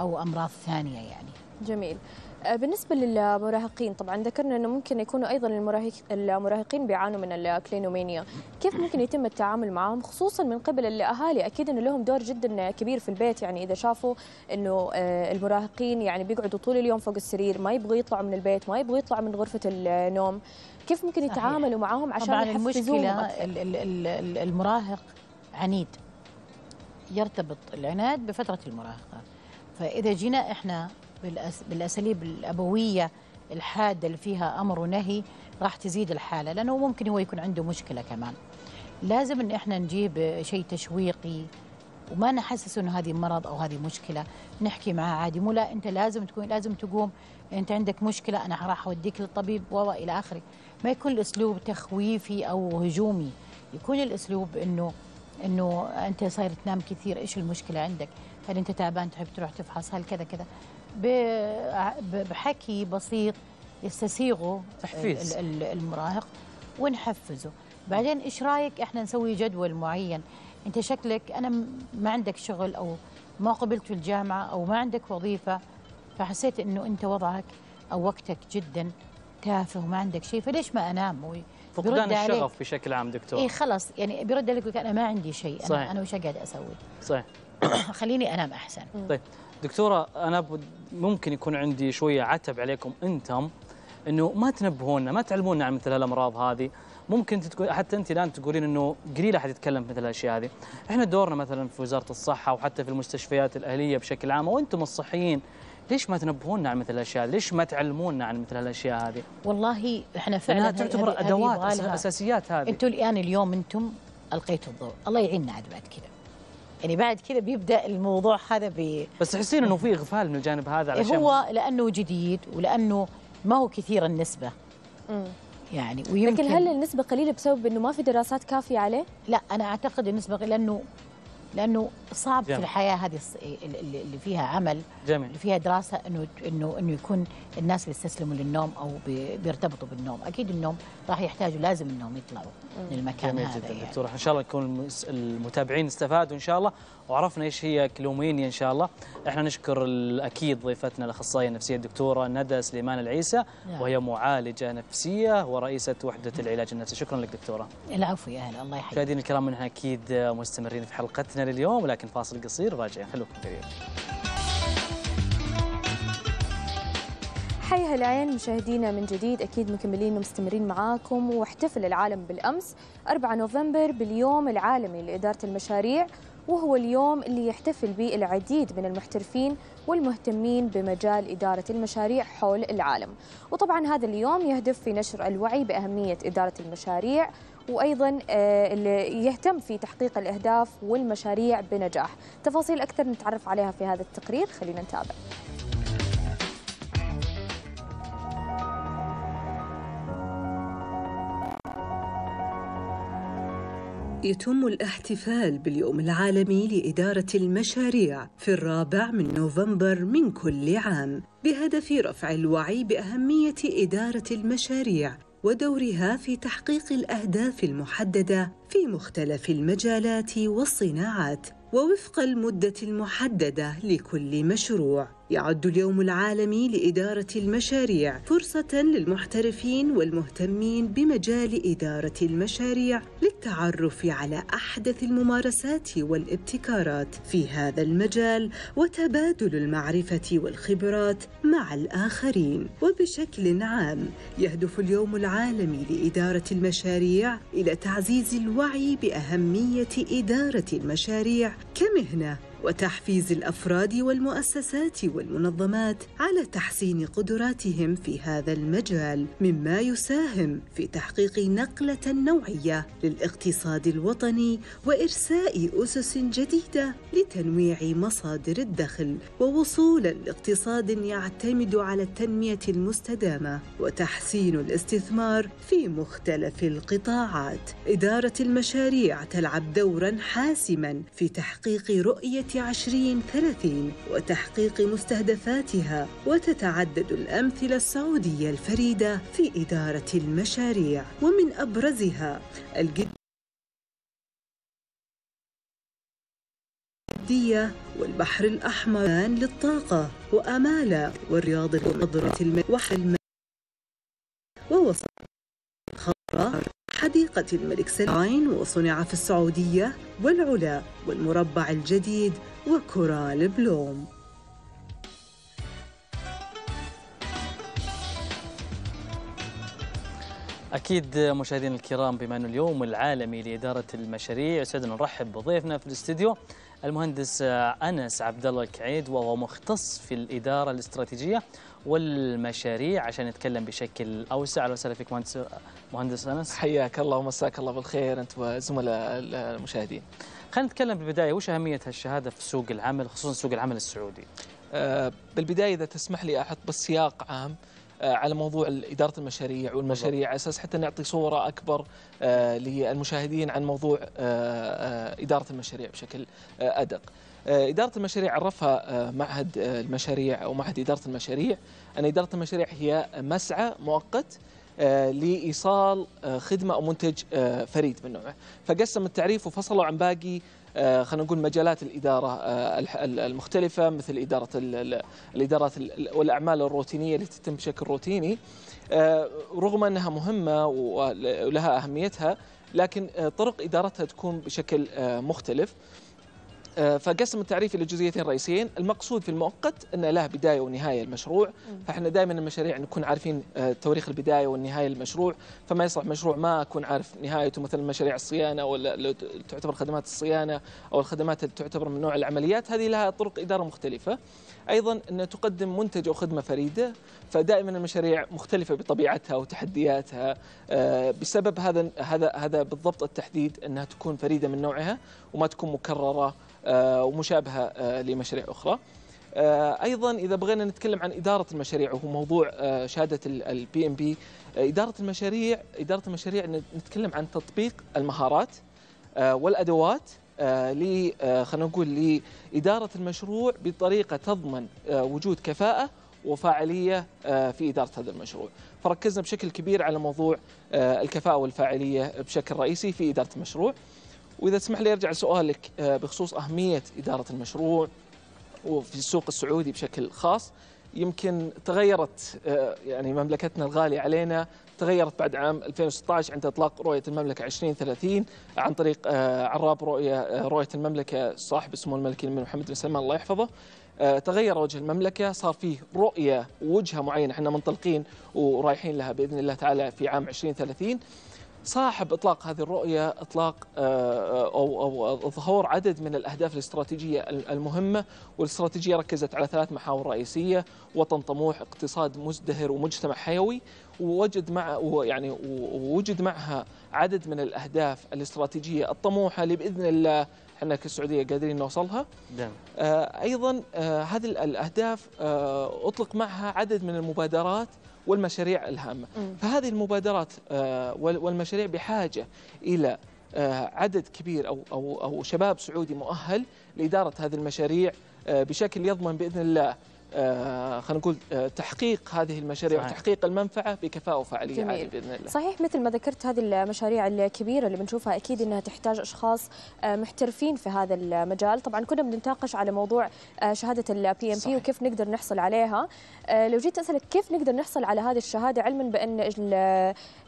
أو أمراض ثانية يعني. جميل. آه، بالنسبة للمراهقين طبعا ذكرنا أنه ممكن يكونوا أيضا المراهق المراهقين بيعانوا من الكلينومينيا. كيف ممكن يتم التعامل معهم؟ خصوصا من قبل الأهالي. أكيد أنه لهم دور جدا كبير في البيت. يعني إذا شافوا أنه آه، المراهقين يعني بيقعدوا طول اليوم فوق السرير ما يبغوا يطلعوا من البيت ما يبغوا يطلعوا من غرفة النوم. كيف ممكن يتعاملوا معهم عشان طبعا المشكلة المراهق عنيد. يرتبط العناد بفترة المراهقة. فإذا جينا إحنا بالأس بالأساليب الأبوية الحادة اللي فيها أمر ونهي راح تزيد الحالة لأنه ممكن هو يكون عنده مشكلة كمان. لازم إن إحنا نجيب شيء تشويقي وما نحسسه إنه هذه مرض أو هذه مشكلة. نحكي معاه عادي مو لا أنت لازم تكون لازم تقوم. أنت عندك مشكلة أنا راح أوديك للطبيب والى آخره. ما يكون الأسلوب تخويفي أو هجومي. يكون الأسلوب إنه إنه أنت صاير تنام كثير إيش المشكلة عندك؟ هل أنت تعبان تحب تروح تفحص هل كذا كذا. بحكي بسيط يستسيغه تحفيز. ال- ال- المراهق ونحفزه. بعدين إيش رأيك إحنا نسوي جدول معين؟ أنت شكلك أنا ما عندك شغل أو ما قبلت في الجامعة أو ما عندك وظيفة فحسيت إنه أنت وضعك أو وقتك جدا تافه وما عندك شيء فليش ما أنام؟ فقدان. الشغف بشكل عام دكتور. اي خلاص. يعني بيرد عليك أنا ما عندي شيء صحيح. أنا أنا وش قاعد أسوي؟ صحيح. خليني أنام أحسن. طيب دكتورة أنا بود- ممكن يكون عندي شوية عتب عليكم أنتم أنه ما تنبهونا ما تعلمونا عن مثل هالأمراض هذه. ممكن تتقول حتى أنت الآن تقولين أنه قليل أحد يتكلم في مثل الأشياء هذه. إحنا دورنا مثلا في وزارة الصحة وحتى في المستشفيات الأهلية بشكل عام وأنتم الصحيين ليش ما تنبهونا عن مثل الأشياء هذه؟ ليش ما تعلمونا عن مثل هالأشياء هذه؟ والله إحنا فعلا هذه- تعتبر لها- أساسيات هذه. أنتوا الآن اليوم أنتم ألقيتوا الضوء. الله يعيننا عاد بعد كذا يعني بعد كذا بيبدأ الموضوع هذا ب بس تحسين أنه في إغفال من الجانب هذا علشان هو لأنه جديد ولأنه ما هو كثير النسبة مم. يعني ويمكن لكن هل النسبة قليلة بسبب أنه ما في دراسات كافية عليه؟ لا أنا أعتقد النسبة لأنه لأنه صعب في جميل. الحياة هذه الص- اللي فيها عمل جميل. اللي فيها دراسة إنه انه إنه يكون الناس بيستسلموا للنوم أو بي- بيرتبطوا بالنوم. أكيد النوم راح يحتاجوا لازم انهم يطلعوا من المكان جميل هذا جدا يعني. دكتور. إن شاء الله يكون المتابعين استفادوا إن شاء الله. وعرفنا إيش هي كلومينيا إن شاء الله. إحنا نشكر أكيد ضيفتنا الأخصائية النفسية الدكتورة ندى سليمان العيسى نعم. وهي معالجة نفسية ورئيسة وحدة العلاج النفسي. شكرا لك دكتورة. العفو يا أهلا الله يحييك. مشاهدينا الكرام نحن أكيد مستمرين في حلقتنا لليوم ولكن فاصل قصير راجعين. خلوكم قريب حي هالعين مشاهدينا من جديد أكيد مكملين ومستمرين معاكم. واحتفل العالم بالأمس 4 نوفمبر باليوم العالمي لإدارة المشاريع. وهو اليوم اللي يحتفل به العديد من المحترفين والمهتمين بمجال إدارة المشاريع حول العالم. وطبعا هذا اليوم يهدف في نشر الوعي بأهمية إدارة المشاريع وأيضا آه، يهتم في تحقيق الأهداف والمشاريع بنجاح. تفاصيل أكثر نتعرف عليها في هذا التقرير خلينا نتابع. يتم الاحتفال باليوم العالمي لإدارة المشاريع في الرابع من نوفمبر من كل عام بهدف رفع الوعي بأهمية إدارة المشاريع ودورها في تحقيق الأهداف المحددة في مختلف المجالات والصناعات ووفق المدة المحددة لكل مشروع. يعد اليوم العالمي لإدارة المشاريع فرصة للمحترفين والمهتمين بمجال إدارة المشاريع للتعرف على أحدث الممارسات والابتكارات في هذا المجال وتبادل المعرفة والخبرات مع الآخرين. وبشكل عام يهدف اليوم العالمي لإدارة المشاريع إلى تعزيز الوعي بأهمية إدارة المشاريع كمهنة وتحفيز الأفراد والمؤسسات والمنظمات على تحسين قدراتهم في هذا المجال مما يساهم في تحقيق نقلة نوعية للاقتصاد الوطني وإرساء أسس جديدة لتنويع مصادر الدخل ووصولا لاقتصاد يعتمد على التنمية المستدامة وتحسين الاستثمار في مختلف القطاعات. إدارة المشاريع تلعب دورا حاسما في تحقيق رؤية 2030 وتحقيق مستهدفاتها وتتعدد الأمثلة السعودية الفريدة في إدارة المشاريع ومن أبرزها الجد الجدية والبحر الأحمر للطاقة وأمالة والرياض الخضراء الملح ووسط خضراء حديقة الملك سلمان وصنع في السعودية والعلا والمربع الجديد وكورال بلوم. أكيد مشاهدينا الكرام بما أنه اليوم العالمي لإدارة المشاريع يسعدنا نرحب بضيفنا في الاستديو المهندس أنس عبد الله الكعيد وهو مختص في الإدارة الاستراتيجية والمشاريع عشان نتكلم بشكل أوسع. أهلا وسهلا فيك مهندس مهندس أنس. حياك الله ومساك الله بالخير أنت وزملاء المشاهدين. خلينا نتكلم بالبداية وش أهمية هالشهادة في سوق العمل خصوصا سوق العمل السعودي؟ آه، بالبداية إذا تسمح لي أحط بس سياق عام آه، على موضوع إدارة المشاريع والمشاريع على أساس حتى نعطي صورة أكبر آه، للمشاهدين عن موضوع إدارة المشاريع بشكل أدق. إدارة المشاريع عرفها معهد المشاريع أو معهد إدارة المشاريع. أن إدارة المشاريع هي مسعى مؤقت لإيصال خدمة أو منتج فريد من نوعه. فقسم التعريف وفصلوا عن باقي آه، خلينا نقول مجالات الإدارة آه، المختلفة مثل إدارة الإدارات والأعمال الروتينية اللي تتم بشكل روتيني. آه، رغم أنها مهمة ولها أهميتها لكن طرق إدارتها تكون بشكل مختلف. آه، فقسم التعريف إلى جزئيتين رئيسيين، المقصود في المؤقت أن له بداية ونهاية المشروع، فإحنا دائما المشاريع نكون عارفين آه، تواريخ البداية والنهاية للمشروع، فما يصلح مشروع ما أكون عارف نهايته مثل مشاريع الصيانة أو تعتبر خدمات الصيانة أو الخدمات اللي تعتبر من نوع العمليات، هذه لها طرق إدارة مختلفة. أيضا أن تقدم منتج أو خدمة فريدة، فدائما المشاريع مختلفة بطبيعتها وتحدياتها. آه، بسبب هذا هذا هذا بالضبط التحديد أنها تكون فريدة من نوعها وما تكون مكررة آه، ومشابهة آه، لمشاريع أخرى. آه، أيضا إذا بغينا نتكلم عن إدارة المشاريع وهو موضوع شهادة ال PMP إدارة المشاريع إدارة المشاريع نتكلم عن تطبيق المهارات والأدوات ل خلينا نقول لإدارة المشروع بطريقة تضمن وجود كفاءة وفاعلية في إدارة هذا المشروع، فركزنا بشكل كبير على موضوع الكفاءة والفاعلية بشكل رئيسي في إدارة المشروع. وإذا تسمح لي أرجع لسؤالك آه، بخصوص أهمية إدارة المشروع وفي السوق السعودي بشكل خاص. يمكن تغيرت آه، يعني مملكتنا الغالية علينا تغيرت بعد عام 2016 عند إطلاق رؤية المملكة 2030 عن طريق آه، عراب رؤية رؤية المملكة صاحب السمو الملكي الامير محمد بن سلمان الله يحفظه. تغير وجه المملكة صار فيه رؤية وجهة معينة إحنا منطلقين ورايحين لها بإذن الله تعالى في عام 2030 صاحب إطلاق هذه الرؤية إطلاق آه، أو أو ظهور عدد من الأهداف الاستراتيجية المهمة والاستراتيجية ركزت على ثلاث محاور رئيسية وطن طموح اقتصاد مزدهر ومجتمع حيوي ووجد مع يعني ووجد معها عدد من الأهداف الاستراتيجية الطموحة اللي بإذن الله إحنا كالسعودية قادرين نوصلها. نعم. آه أيضا آه هذه الأهداف آه أطلق معها عدد من المبادرات والمشاريع الهامة. فهذه المبادرات آه، والمشاريع بحاجة إلى آه، عدد كبير أو, أو, أو شباب سعودي مؤهل لإدارة هذه المشاريع آه، بشكل يضمن بإذن الله خلينا نقول آه تحقيق هذه المشاريع صحيح. وتحقيق المنفعة بكفاءة وفعاليه عالية بإذن الله. صحيح مثل ما ذكرت هذه المشاريع الكبيرة اللي بنشوفها أكيد إنها تحتاج أشخاص آه محترفين في هذا المجال، طبعا كنا بنتناقش على موضوع آه شهادة ال PMP وكيف نقدر نحصل عليها. آه لو جيت أسألك كيف نقدر نحصل على هذه الشهادة علما بأن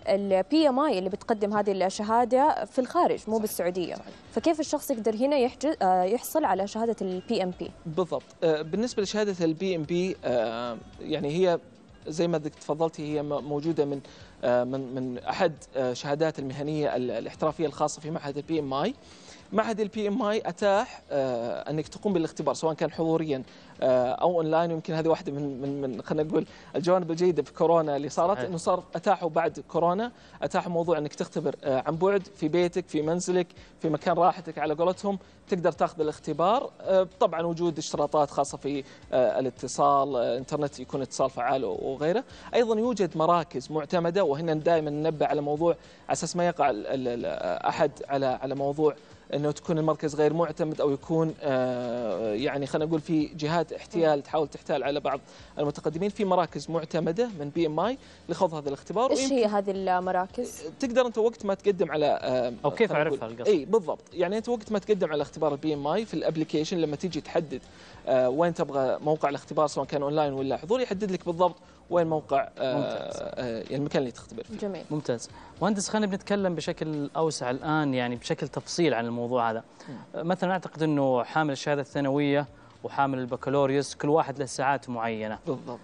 ال PMI اللي بتقدم هذه الشهادة في الخارج مو بالسعودية. صحيح. فكيف الشخص يقدر هنا يحجز آه، يحصل على شهادة ال PMP بالضبط. آه، بالنسبة لشهادة ال PMP يعني هي زي ما تفضلتي هي موجودة من آه، من من أحد شهادات المهنية الاحترافية الخاصة في معهد ال PMI معهد ال PMI أتاح أنك تقوم بالاختبار سواء كان حضوريا آه، أو أونلاين. يمكن هذه واحدة من من من خلينا نقول الجوانب الجيدة في كورونا اللي صارت. إنه صار اتاحوا بعد كورونا اتاحوا موضوع أنك تختبر آه، عن بعد في بيتك في منزلك في مكان راحتك على قولتهم. تقدر تاخذ الاختبار آه، طبعا وجود اشتراطات خاصة في الاتصال إنترنت يكون اتصال فعال وغيره. أيضا يوجد مراكز معتمدة وهنا دائما ننبه على موضوع على أساس ما يقع أحد على على موضوع إنه تكون المركز غير معتمد أو يكون آه، يعني خلينا نقول في جهات احتيال تحاول تحتال على بعض المتقدمين في مراكز معتمدة من بي ام اي لخوض هذا الاختبار إيش هي هذه المراكز؟ تقدر أنت وقت ما تقدم على آه، أو كيف أعرفها القصد إي بالضبط يعني أنت وقت ما تقدم على اختبار ال PMI في ال application لما تيجي تحدد آه، وين تبغى موقع الاختبار سواء كان أونلاين ولا حضور يحدد لك بالضبط وين موقع آه، ممتاز. آه، يعني المكان اللي تختبر فيه. جميل. ممتاز. مهندس خلينا بنتكلم بشكل أوسع الآن يعني بشكل تفصيل عن الموضوع هذا. مثلا أعتقد إنه حامل الشهادة الثانوية وحامل البكالوريوس كل واحد له ساعات معينة. بالضبط.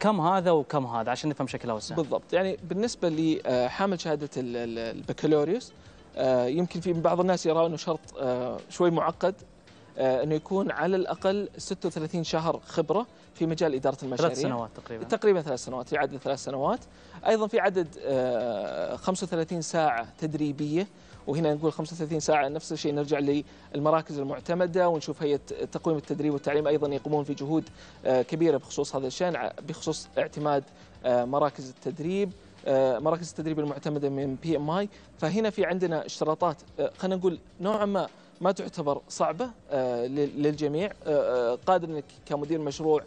كم هذا وكم هذا؟ عشان نفهم بشكل أوسع. بالضبط. يعني بالنسبة لحامل شهادة ال- ال- البكالوريوس آه، يمكن في بعض الناس يرى إنه شرط آه، شوي معقد آه، أنه يكون على الأقل 36 شهر خبرة في مجال إدارة المشاريع. ثلاث سنوات تقريبا. تقريبا ثلاث سنوات في عدد ثلاث سنوات. أيضا في عدد آه، 35 ساعة تدريبية وهنا نقول 35 ساعة نفس الشيء. نرجع للمراكز المعتمدة ونشوف هيئة تقويم التدريب والتعليم أيضا يقومون في جهود آه، كبيرة بخصوص هذا الشأن ع- بخصوص اعتماد آه، مراكز التدريب آه، مراكز التدريب المعتمدة من بي ام اي فهنا في عندنا اشتراطات آه، خلينا نقول نوعا ما ما تعتبر صعبة آه، لل- للجميع آه، آه، قادر إنك كمدير مشروع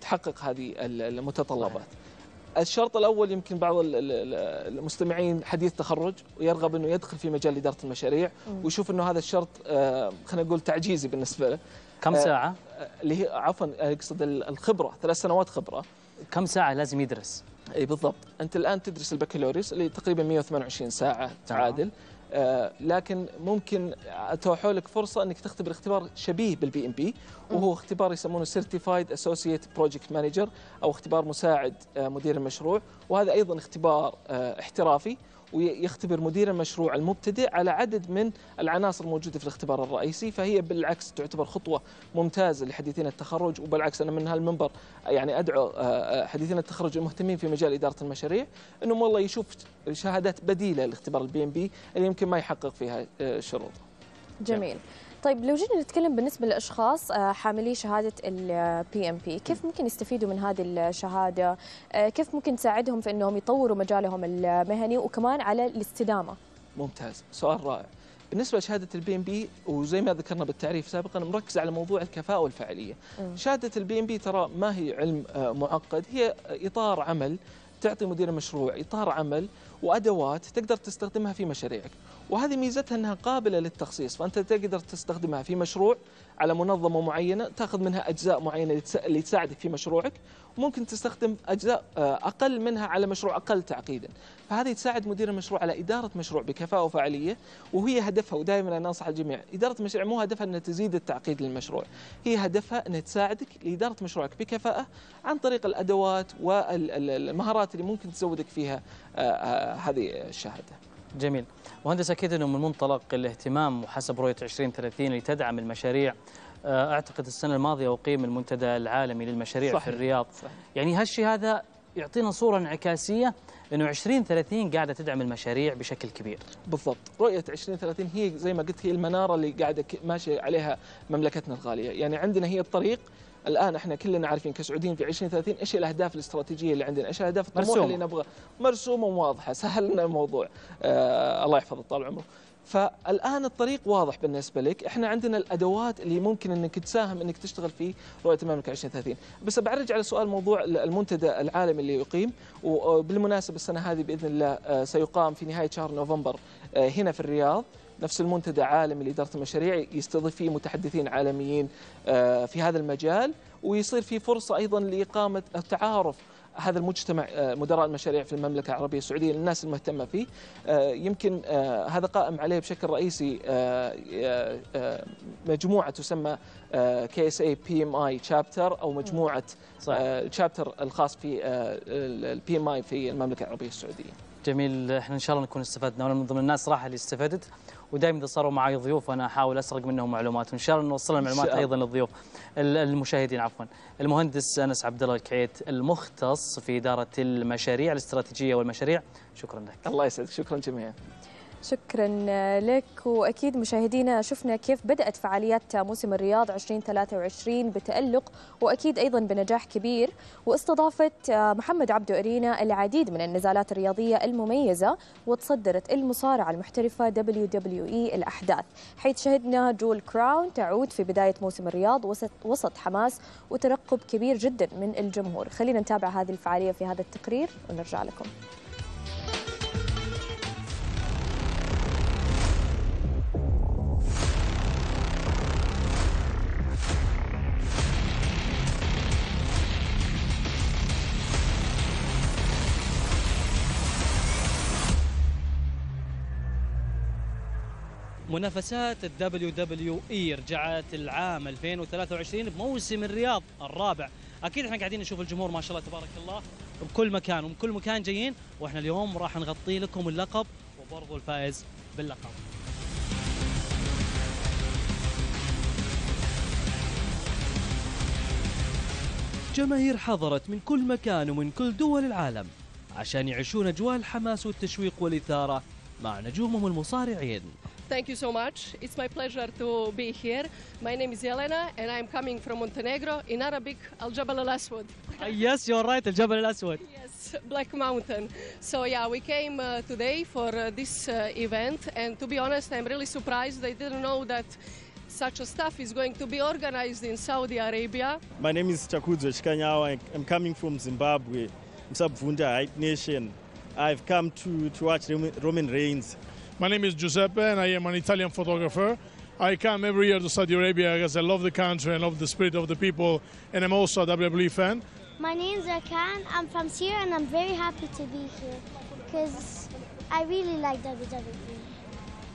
تحقق هذه ال- المتطلبات. الشرط الأول يمكن بعض ال- ال- ال- المستمعين حديث تخرج ويرغب إنه يدخل في مجال إدارة المشاريع ويشوف إنه هذا الشرط خلينا نقول تعجيزي بالنسبة له. كم ساعة؟ اللي هي عفوا اقصد ال- الخبرة ثلاث سنوات خبرة. كم ساعة لازم يدرس؟ إي بالضبط. أنت الآن تدرس البكالوريوس اللي تقريبا 128 ساعة تمام. تعادل آه لكن ممكن أتاحوا لك فرصة إنك تختبر اختبار شبيه بال PMP وهو اختبار يسمونه Certified Associate Project Manager أو اختبار مساعد آه مدير المشروع. وهذا أيضا اختبار آه احترافي. ويختبر مدير المشروع المبتدئ على عدد من العناصر الموجودة في الاختبار الرئيسي فهي بالعكس تعتبر خطوة ممتازة لحديثين التخرج وبالعكس أنا من هالمنبر يعني أدعو آه، آه، حديثين التخرج المهتمين في مجال إدارة المشاريع انهم والله يشوف شهادات بديلة لاختبار ال PMP اللي يمكن ما يحقق فيها آه، شروط. جميل طيب لو جينا نتكلم بالنسبة للأشخاص آه، حاملي شهادة ال PMP كيف ممكن يستفيدوا من هذه الشهادة؟ آه، كيف ممكن تساعدهم في إنهم يطوروا مجالهم المهني وكمان على الاستدامة؟ ممتاز سؤال رائع. بالنسبة لشهادة ال PMP وزي ما ذكرنا بالتعريف سابقا مركز على موضوع الكفاءة والفاعليه مم. شهادة ال PMP ترى ما هي علم آه، معقد هي إطار عمل تعطي مدير المشروع إطار عمل وأدوات تقدر تستخدمها في مشاريعك. وهذه ميزتها أنها قابلة للتخصيص فأنت تقدر تستخدمها في مشروع على منظمة معينة تأخذ منها أجزاء معينة اللي تس- اللي تساعدك في مشروعك وممكن تستخدم أجزاء آه، أقل منها على مشروع أقل تعقيدا. فهذه تساعد مدير المشروع على إدارة مشروع بكفاءة وفاعليه وهي هدفها ودائما أنا أنصح الجميع إدارة المشاريع مو هدفها إنها تزيد التعقيد للمشروع. هي هدفها إنها تساعدك لإدارة مشروعك بكفاءة عن طريق الأدوات والمهارات اللي ممكن تزودك فيها آه، آه، هذه الشهادة. جميل. مهندس أكيد إنه من منطلق الاهتمام وحسب رؤية 2030 اللي تدعم المشاريع أعتقد السنة الماضية أقيم المنتدى العالمي للمشاريع صحيح. في الرياض. صحيح. يعني هالشيء هذا يعطينا صورة انعكاسية إنه 2030 قاعدة تدعم المشاريع بشكل كبير؟ بالضبط. رؤية 2030 هي زي ما قلت هي المنارة اللي قاعدة ك- ماشية عليها مملكتنا الغالية. يعني عندنا هي الطريق. الآن إحنا كلنا عارفين كسعوديين في 2030 إيش الأهداف الاستراتيجية اللي عندنا؟ إيش الأهداف الطموح مرسومة. اللي نبغى؟ مرسومة وواضحة. سهل لنا الموضوع. آه الله يحفظه طال عمره. فالآن الطريق واضح بالنسبة لك. إحنا عندنا الأدوات اللي ممكن إنك تساهم إنك تشتغل في رؤية المملكه 2030 بس برجع على سؤال موضوع المنتدى العالمي اللي يقيم. وبالمناسبه السنة هذه بإذن الله آه، سيقام في نهاية شهر نوفمبر آه، هنا في الرياض. نفس المنتدى عالمي لإدارة المشاريع يستضيف فيه متحدثين عالميين آه، في هذا المجال. ويصير في فرصة أيضا لإقامة التعارف هذا المجتمع آه، مدراء المشاريع في المملكة العربية السعودية للناس المهتمة فيه. آه، يمكن آه، هذا قائم عليه بشكل رئيسي مجموعة تسمى كي اس اي بي ام اي شابتر أو مجموعة. ال chapter الخاص في ال PMI في المملكة العربية السعودية. جميل. إحنا إن شاء الله نكون استفدنا وأنا من ضمن الناس صراحة اللي استفدت. ودائما إذا صاروا معي ضيوف أنا أحاول أسرق منهم معلومات وإن شاء الله نوصل المعلومات. أيضا للضيوف. ال- المشاهدين عفوا. المهندس أنس عبد الله الكعيت المختص في إدارة المشاريع الاستراتيجية والمشاريع. شكرا لك. الله يسعدك. شكرا جميعا. شكرا لك. وأكيد مشاهدينا شفنا كيف بدأت فعاليات موسم الرياض 2023 بتألق وأكيد أيضا بنجاح كبير. واستضافت محمد عبده أرينا العديد من النزالات الرياضية المميزة وتصدرت المصارعة المحترفة WWE الأحداث. حيث شهدنا Jewel Crown تعود في بداية موسم الرياض وسط وسط حماس وترقب كبير جدا من الجمهور. خلينا نتابع هذه الفعالية في هذا التقرير ونرجع لكم. منافسات ال WWE رجعت العام 2023 بموسم الرياض الرابع. أكيد إحنا قاعدين نشوف الجمهور ما شاء الله تبارك الله بكل مكان ومن كل مكان جايين وإحنا اليوم راح نغطي لكم اللقب وبرضو الفائز باللقب. جماهير حضرت من كل مكان ومن كل دول العالم عشان يعيشون أجواء الحماس والتشويق والإثارة مع نجومهم المصارعين. Thank you so much. It's my pleasure to be here. My name is Elena and I'm coming from Montenegro in Arabic Al Jabal Al Aswad. uh, yes, you're right, Al Jabal Al Aswad. Yes, Black Mountain. So, yeah, we came uh, today for uh, this uh, event and to be honest, I'm really surprised. I didn't know that such a stuff is going to be organized in Saudi Arabia. My name is Chakudzo Shikanyawa. I'm coming from Zimbabwe. I'm Subvunda Nation. I've come to, to watch Roman Reigns. My name is Giuseppe and I am an Italian photographer. I come every year to Saudi Arabia because I love the country and love the spirit of the people, and I'm also a WWE fan. My name is Arkan. I'm from Syria and I'm very happy to be here because I really like WWE.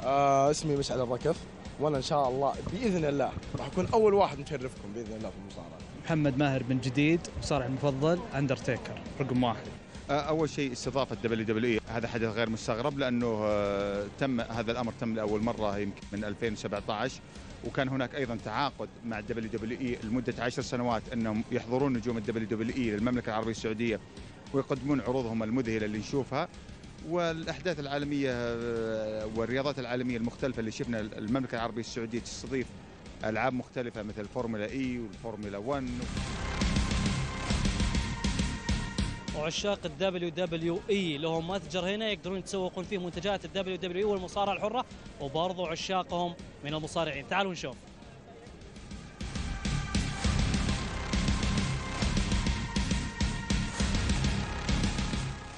آه اسمي مشعل الركف وانا ان شاء الله باذن الله راح اكون اول واحد مشرفكم باذن الله في المصارعه. محمد ماهر بن جديد مصارع المفضل اندرتيكر رقم واحد. أول شيء استضافة WW هذا حدث غير مستغرب لأنه تم هذا الأمر تم لأول مرة يمكن من 2017 وكان هناك أيضا تعاقد مع ال WWE لمدة 10 سنوات أنهم يحضرون نجوم ال WWE للمملكة العربية السعودية ويقدمون عروضهم المذهلة اللي نشوفها. والأحداث العالمية والرياضات العالمية المختلفة اللي شفنا المملكة العربية السعودية تستضيف ألعاب مختلفة مثل الفورمولا إي والفورمولا 1 وعشاق ال WWE لهم متجر هنا يقدرون يتسوقون فيه منتجات ال WWE والمصارعه الحرة وبرضو عشاقهم من المصارعين. تعالوا نشوف.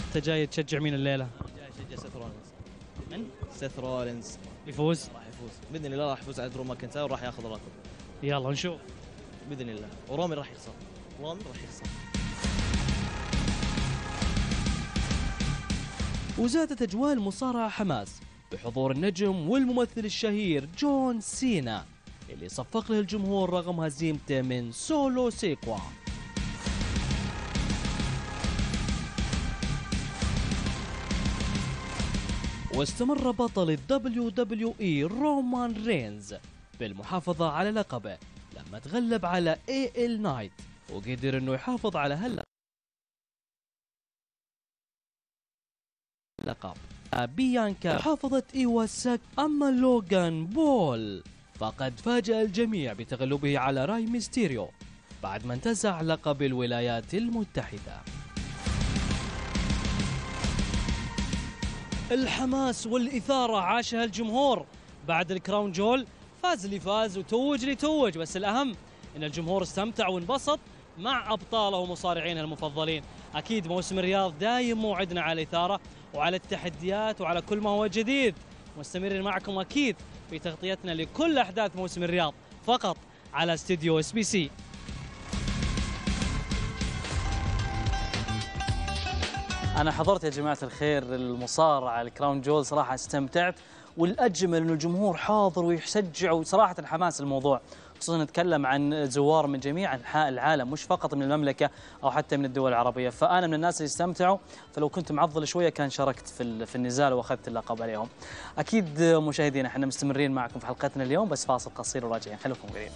أنت جاي تشجع مين الليلة؟ جاي أشجع سيث رولينز. من؟ سيث رولينز. يفوز؟ راح يفوز. بإذن الله راح يفوز على درو ماكنتاير وراح ياخذ اللقب يلا نشوف. بإذن الله. ورومي راح يخسر. رومي راح يخسر. وزادت أجواء المصارعة حماس بحضور النجم والممثل الشهير جون سينا اللي صفق له الجمهور رغم هزيمته من سولو سيكوا. واستمر بطل ال WWE رومان رينز بالمحافظة على لقبه لما تغلب على LA Knight وقدر إنه يحافظ على هاللقب. بيانكا. حافظت إيو سكاي أما لوغان بول فقد فاجأ الجميع بتغلبه على راي ميستيريو بعد ما انتزع لقب الولايات المتحدة. الحماس والإثارة عاشها الجمهور. بعد ال Crown Jewel فاز اللي فاز وتوج اللي توج. بس الأهم أن الجمهور استمتع وانبسط مع أبطاله ومصارعينه المفضلين. أكيد موسم الرياض دايم موعدنا على الإثارة. وعلى التحديات وعلى كل ما هو جديد. مستمرين معكم أكيد في تغطيتنا لكل أحداث موسم الرياض فقط على استديو SBC. أنا حضرت يا جماعة الخير المصارعة الكراون جول صراحة استمتعت والأجمل أنه الجمهور حاضر ويشجع وصراحة حماس الموضوع. خصوصا نتكلم عن زوار من جميع أنحاء العالم مش فقط من المملكة أو حتى من الدول العربية. فأنا من الناس اللي استمتعوا فلو كنت معضل شوية كان شاركت في في النزال وأخذت اللقب عليهم أكيد مشاهدينا إحنا مستمرين معكم في حلقتنا اليوم بس فاصل قصير وراجعين. خليكم قريب.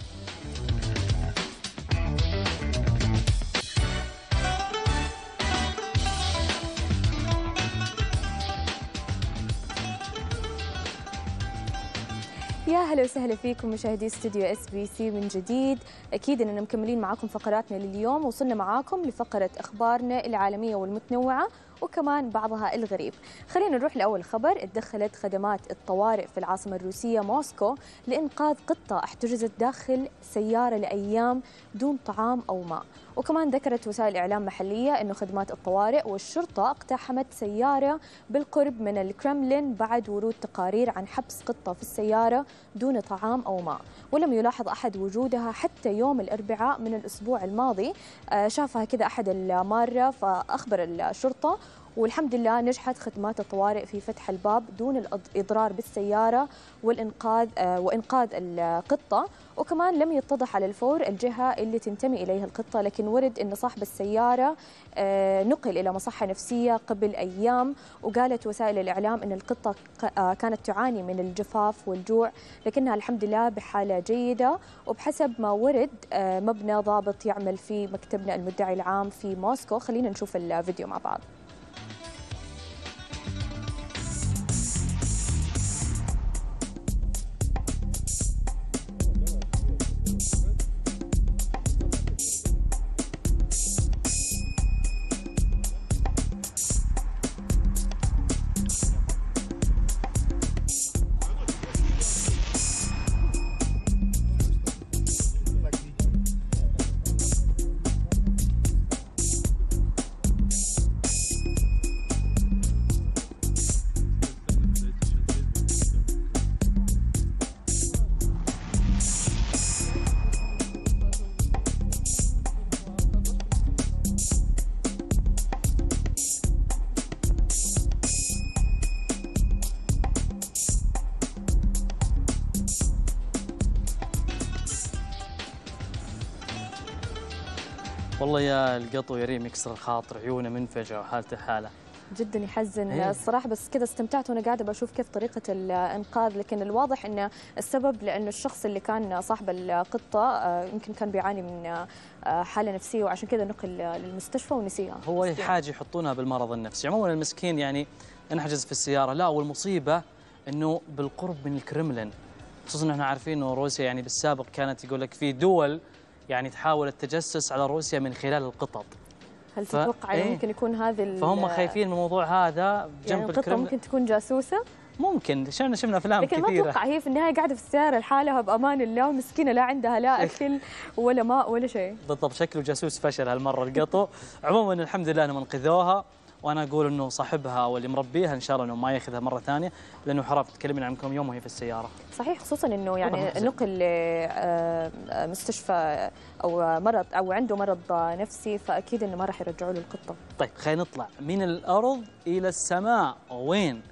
أهلا وسهلا فيكم مشاهدي استوديو SBC من جديد. أكيد إننا مكملين معاكم فقراتنا لليوم وصلنا معاكم لفقرة أخبارنا العالمية والمتنوعة وكمان بعضها الغريب. خلينا نروح لأول خبر. اتدخلت خدمات الطوارئ في العاصمة الروسية موسكو لإنقاذ قطة احتجزت داخل سيارة لأيام دون طعام أو ماء. وكمان ذكرت وسائل إعلام محلية إنه خدمات الطوارئ والشرطة اقتحمت سيارة بالقرب من الكرملين بعد ورود تقارير عن حبس قطة في السيارة دون طعام أو ماء. ولم يلاحظ أحد وجودها حتى يوم الأربعاء من الأسبوع الماضي. آه، شافها كذا أحد المارة فأخبر الشرطة والحمد لله نجحت خدمات الطوارئ في فتح الباب دون الإضرار بالسيارة والإنقاذ آه، وإنقاذ القطة. وكمان لم يتضح على الفور الجهة اللي تنتمي إليها القطة لكن ورد أن صاحب السيارة آه، نقل إلى مصحة نفسية قبل أيام وقالت وسائل الإعلام أن القطة آه، كانت تعاني من الجفاف والجوع لكنها الحمد لله بحالة جيدة. وبحسب ما ورد مبنى ضابط يعمل في مكتبنا المدعي العام في موسكو. خلينا نشوف الفيديو مع بعض. والله يا القطو يا ريم يكسر الخاطر عيونه منفجه وحالته حالة. جدا يحزن إيه. الصراحة بس كذا استمتعت وأنا قاعدة بشوف كيف طريقة الإنقاذ لكن الواضح إن السبب لأنه الشخص اللي كان صاحب القطة آه، يمكن كان بيعاني من آه، حالة نفسية وعشان كذا نقل للمستشفى ونسيها. هو حاجة يحطونها بالمرض النفسي. عموما المسكين يعني انحجز في السيارة. لا والمصيبة إنه بالقرب من الكرملين خصوصا إحنا عارفين إنه روسيا يعني بالسابق كانت يقول لك في دول يعني تحاول التجسس على روسيا من خلال القطط. هل ف- تتوقع إنه إيه. ممكن يكون هذه ال- فهم خايفين من الموضوع هذا جنب يعني القطة ممكن تكون جاسوسة؟ ممكن. شفنا شفنا أفلام لكن ما كثيرة. أتوقع. هي في النهاية قاعدة في السيارة لحالها بأمان الله ومسكينه لا عندها لا أكل ولا ماء ولا شيء. بالضبط. شكله جاسوس فشل هالمرة القطو. عموما الحمد لله انهم انقذوها وأنا أقول إنه صاحبها أو اللي مربيها إن شاء الله إنه ما يأخذها مرة ثانية لأنه حرام تكلمنا عن كم يوم وهي في السيارة. صحيح خصوصا إنه يعني. نقل آه، آه، مستشفى أو مرض أو عنده مرض نفسي فأكيد إنه ما راح يرجعوا له القطة. طيب خلينا نطلع من الأرض إلى السماء. وين؟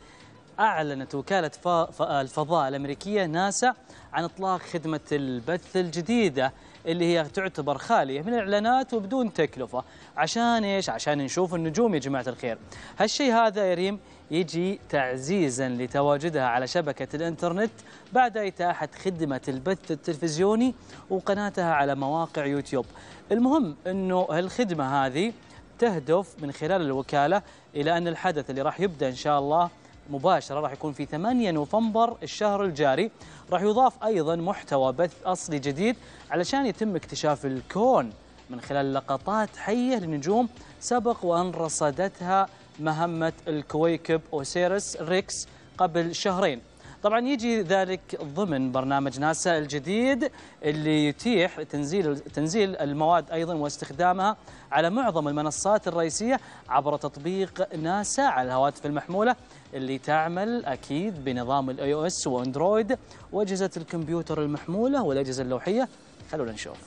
أعلنت وكالة ف- ف- الفضاء الأمريكية ناسا عن إطلاق خدمة البث الجديدة. اللي هي تعتبر خالية من الإعلانات وبدون تكلفة. عشان إيش؟ عشان نشوف النجوم يا جماعة الخير. هالشيء هذا يا ريم يجي تعزيزا لتواجدها على شبكة الإنترنت بعد إتاحة خدمة البث التلفزيوني وقناتها على مواقع يوتيوب. المهم إنه هالخدمة هذه تهدف من خلال الوكالة إلى أن الحدث اللي راح يبدأ إن شاء الله مباشرة راح يكون في 8 نوفمبر الشهر الجاري. راح يضاف أيضا محتوى بث أصلي جديد علشان يتم اكتشاف الكون من خلال لقطات حية لنجوم سبق وأن رصدتها مهمة الكويكب أوسيرس ريكس قبل شهرين. طبعا يجي ذلك ضمن برنامج ناسا الجديد اللي يتيح تنزيل تنزيل المواد أيضا واستخدامها على معظم المنصات الرئيسية عبر تطبيق ناسا على الهواتف المحمولة. اللي تعمل أكيد بنظام ال iOS وأندرويد وأجهزة الكمبيوتر المحمولة والأجهزة اللوحية. خلونا نشوف.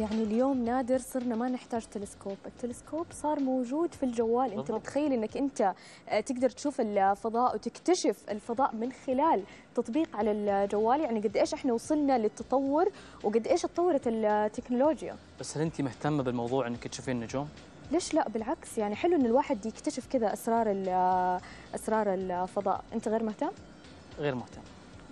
يعني اليوم نادر صرنا ما نحتاج تلسكوب. التلسكوب صار موجود في الجوال. انت. متخيل انك انت آه، تقدر تشوف الفضاء وتكتشف الفضاء من خلال تطبيق على الجوال. يعني قد إيش إحنا وصلنا للتطور وقد إيش تطورت التكنولوجيا. بس هل أنت مهتمة بالموضوع إنك تشوفين النجوم؟ ليش لا؟ بالعكس يعني حلو إن الواحد يكتشف كذا أسرار ال- أسرار الفضاء. أنت غير مهتم؟ غير مهتم.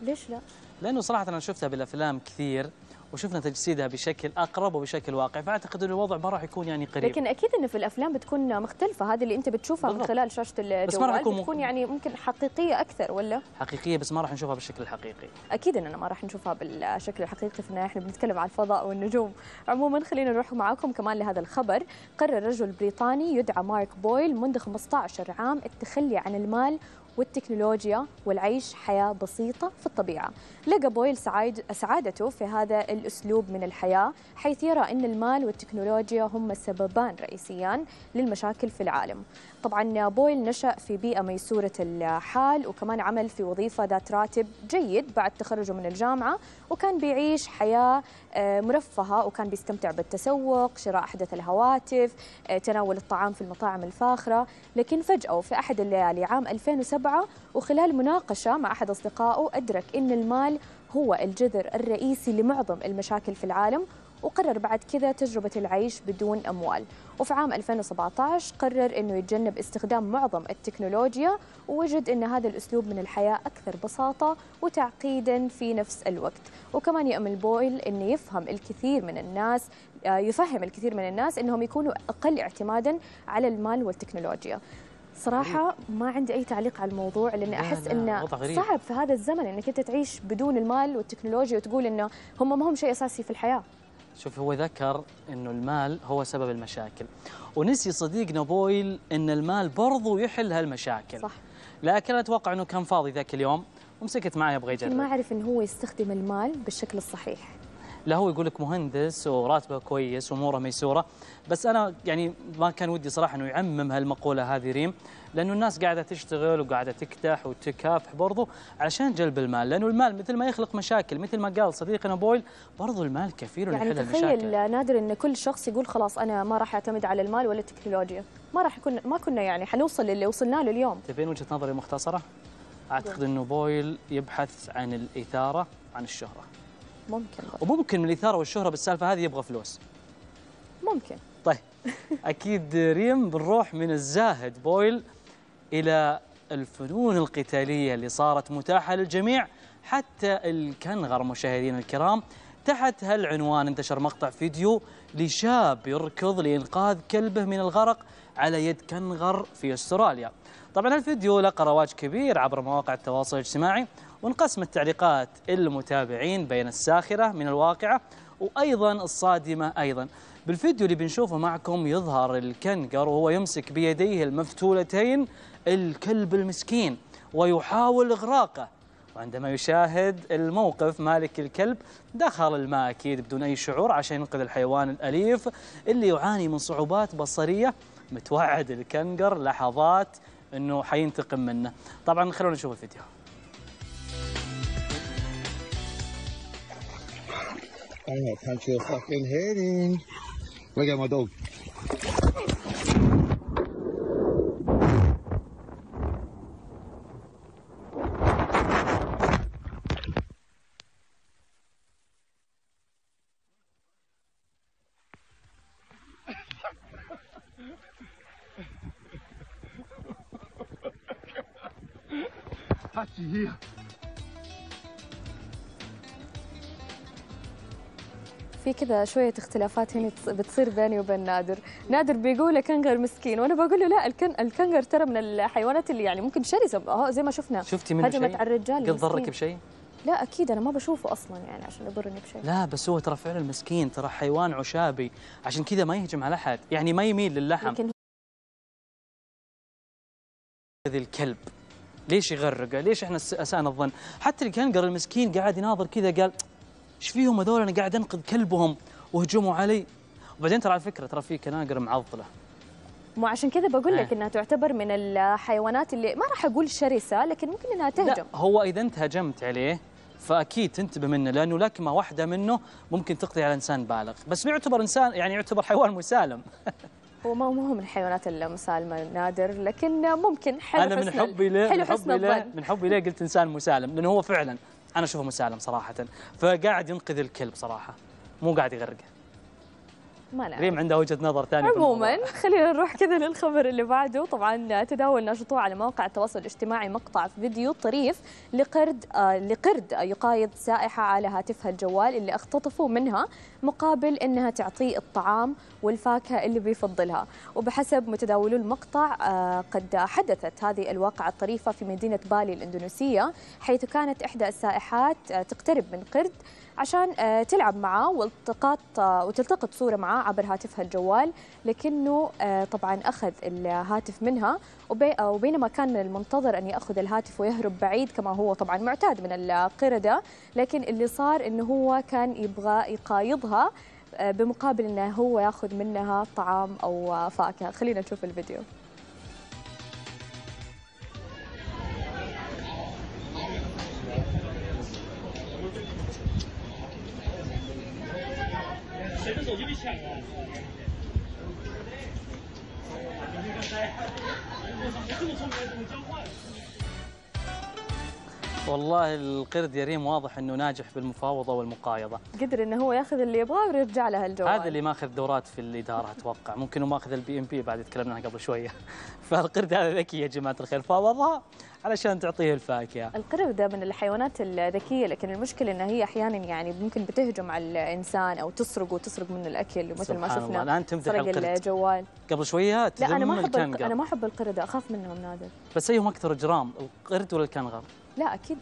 ليش لا؟ لأنه صراحة أنا شفتها بالأفلام كثير. وشفنا تجسيدها بشكل أقرب وبشكل واقعي فأعتقد ان الوضع ما راح يكون يعني قريب. لكن أكيد ان في الأفلام بتكون مختلفة هذه اللي أنت بتشوفها من بالضبط. خلال شاشة بس ما راح الجوال يكون بتكون يعني ممكن حقيقية أكثر ولا؟ حقيقية بس ما راح نشوفها بالشكل الحقيقي. أكيد إننا ما راح نشوفها بالشكل الحقيقي في إحنا بنتكلم عن الفضاء والنجوم. عموما خلينا نروح معاكم كمان لهذا الخبر. قرر رجل بريطاني يدعى مارك بويل منذ 15 عام التخلي عن المال والتكنولوجيا والعيش حياة بسيطة في الطبيعة. لقى بويل سعاد سعادته في هذا الأسلوب من الحياة حيث يرى أن المال والتكنولوجيا هم سببان رئيسيان للمشاكل في العالم. طبعا بويل نشأ في بيئة ميسورة الحال وكمان عمل في وظيفة ذات راتب جيد بعد تخرجه من الجامعة وكان بيعيش حياة آه، مرفهة وكان بيستمتع بالتسوق شراء أحدث الهواتف آه، تناول الطعام في المطاعم الفاخرة. لكن فجأة وفي أحد الليالي عام 2007 وخلال مناقشة مع أحد أصدقائه أدرك أن المال هو الجذر الرئيسي لمعظم المشاكل في العالم وقرر بعد كذا تجربة العيش بدون أموال. وفي عام 2017 قرر أنه يتجنب استخدام معظم التكنولوجيا ووجد أن هذا الأسلوب من الحياة أكثر بساطة وتعقيدا في نفس الوقت. وكمان يأمل بويل أنه يفهم الكثير من الناس آه، يفهم الكثير من الناس أنهم يكونوا أقل اعتمادا على المال والتكنولوجيا. صراحة ما عندي أي تعليق على الموضوع لأن لا، أحس أنه. صعب في هذا الزمن أنك أنت تعيش بدون المال والتكنولوجيا وتقول أنه هم ما هم شيء أساسي في الحياة. شوف هو ذكر إنه المال هو سبب المشاكل. ونسي صديقنا بويل إن المال برضو يحل هالمشاكل. صح. لكن أتوقع إنه كان فاضي ذاك اليوم ومسكت معي يبغى لكن ما يجرب أعرف أنه هو يستخدم المال بالشكل الصحيح. لا هو يقول لك مهندس وراتبه كويس وأموره ميسورة. بس أنا يعني ما كان ودي صراحة إنه يعمم هالمقولة هذه ريم. لأنه الناس قاعدة تشتغل وقاعدة تكتح وتكافح برضو علشان جلب المال لأنه المال مثل ما يخلق مشاكل مثل ما قال صديقنا بويل برضو المال كفيل يعني يحل المشاكل. تخيل نادر إن كل شخص يقول خلاص أنا ما راح أعتمد على المال ولا التكنولوجيا. ما راح يكون ما كنا يعني حنوصل للي وصلنا له اليوم. تبين وجهة نظري مختصرة؟ أعتقد انه بويل يبحث عن الإثارة عن الشهرة. ممكن برضه. وممكن من الإثارة والشهرة بالسالفه هذه يبغى فلوس. ممكن. طيب أكيد ريم بنروح من الزاهد بويل. إلى الفنون القتالية اللي صارت متاحة للجميع حتى الكنغر مشاهدينا الكرام تحت هالعنوان انتشر مقطع فيديو لشاب يركض لإنقاذ كلبه من الغرق على يد كنغر في أستراليا. طبعا الفيديو لقى رواج كبير عبر مواقع التواصل الاجتماعي وانقسمت تعليقات المتابعين بين الساخرة من الواقعة وأيضا الصادمة أيضا. بالفيديو اللي بنشوفه معكم يظهر الكنغر وهو يمسك بيديه المفتولتين الكلب المسكين ويحاول إغراقه. وعندما يشاهد الموقف مالك الكلب دخل الماء أكيد بدون أي شعور عشان ينقذ الحيوان الأليف اللي يعاني من صعوبات بصرية. متوعد الكنغر لحظات إنه حينتقم منه. طبعا خلونا نشوف الفيديو. I know, punch your fucking head in. Look at my dog. Hachi here. في كذا شوية اختلافات هنا تص- بتصير بيني وبين نادر نادر بيقول كنغر مسكين وأنا بقول له لا الكن... الكنغر ترى من الحيوانات اللي يعني ممكن شرسه اهو زي ما شفنا شفتي منه هجمت شيء؟ على الرجال قد ضرك. بشيء؟ لا أكيد أنا ما بشوفه أصلا يعني عشان يضرني بشيء لا بس هو ترى فعلا مسكين ترى حيوان عشابي عشان كذا ما يهجم على أحد يعني ما يميل للحم لكن ذي الكلب ليش يغرقه؟ ليش إحنا اسانا الظن؟ حتى الكنغر المسكين قاعد يناظر كذا قال إيش فيهم هذول؟ أنا قاعد انقذ كلبهم. وهجموا علي. وبعدين ترى على فكرة ترى في كناقر معضلة. مو عشان كذا بقول لك آه. إنها تعتبر من الحيوانات اللي ما راح أقول شرسة لكن ممكن إنها تهجم. لا هو إذا انت هجمت عليه فأكيد تنتبه منه لأنه لكمة واحدة منه ممكن تقضي على إنسان بالغ. بس يعتبر إنسان يعني يعتبر حيوان مسالم. هو ما هو من الحيوانات المسالمة نادر لكن ممكن حلو أنا من حسن حبي ليه حلو من حسن حبي الظن. من حبي ليه قلت إنسان مسالم لأنه هو فعلا أنا أشوفه مسالم صراحة. فقاعد ينقذ الكلب صراحة. مو قاعد يغرقه. ما نعرف. ريم عنده وجهة نظر ثانية. عموما خلينا نروح كذا للخبر اللي بعده. طبعا تداول ناشطوه على مواقع التواصل الاجتماعي مقطع فيديو طريف لقرد آه لقرد يقايض سائحة على هاتفها الجوال اللي اختطفوا منها مقابل إنها تعطيه الطعام والفاكهة اللي بيفضلها. وبحسب متداولو المقطع آه قد حدثت هذه الواقعة الطريفة في مدينة بالي الإندونيسية حيث كانت إحدى السائحات آه تقترب من قرد عشان آه، تلعب معاه والتقاط وتلتقط صورة معاه عبر هاتفها الجوال لكنه آه، طبعا أخذ الهاتف منها وبي- وبينما كان المنتظر أن يأخذ الهاتف ويهرب بعيد كما هو طبعا معتاد من القردة لكن اللي صار أنه هو كان يبغى يقايضها آه، بمقابل أنه هو يأخذ منها طعام أو آه، فاكهة. خلينا نشوف الفيديو. والله القرد يا ريم واضح إنه ناجح بالمفاوضة والمقايضة. قدر أنه هو يأخذ اللي يبغاه ويرجع لها الجوال. هذا اللي ماخذ دورات في الإدارة أتوقع. ممكن ماخذ ال PMP بعد تكلمنا عنها قبل شوية. فالقرد هذا ذكي يا جماعة الخير. فاوضها علشان تعطيه الفاكهة. القردة من الحيوانات الذكية لكن المشكلة أنها هي أحيانا يعني ممكن بتهجم على الإنسان أو تسرق وتسرق منه الأكل مثل ما سبحان الله، شفنا الآن تمدح القرد. الجوال. قبل شوية لا أنا ما الكنغر. أنا ما أحب القردة أخاف منهم نادر. بس أيهم أكثر اجرام القرد ولا الكنغر؟ لا أكيد.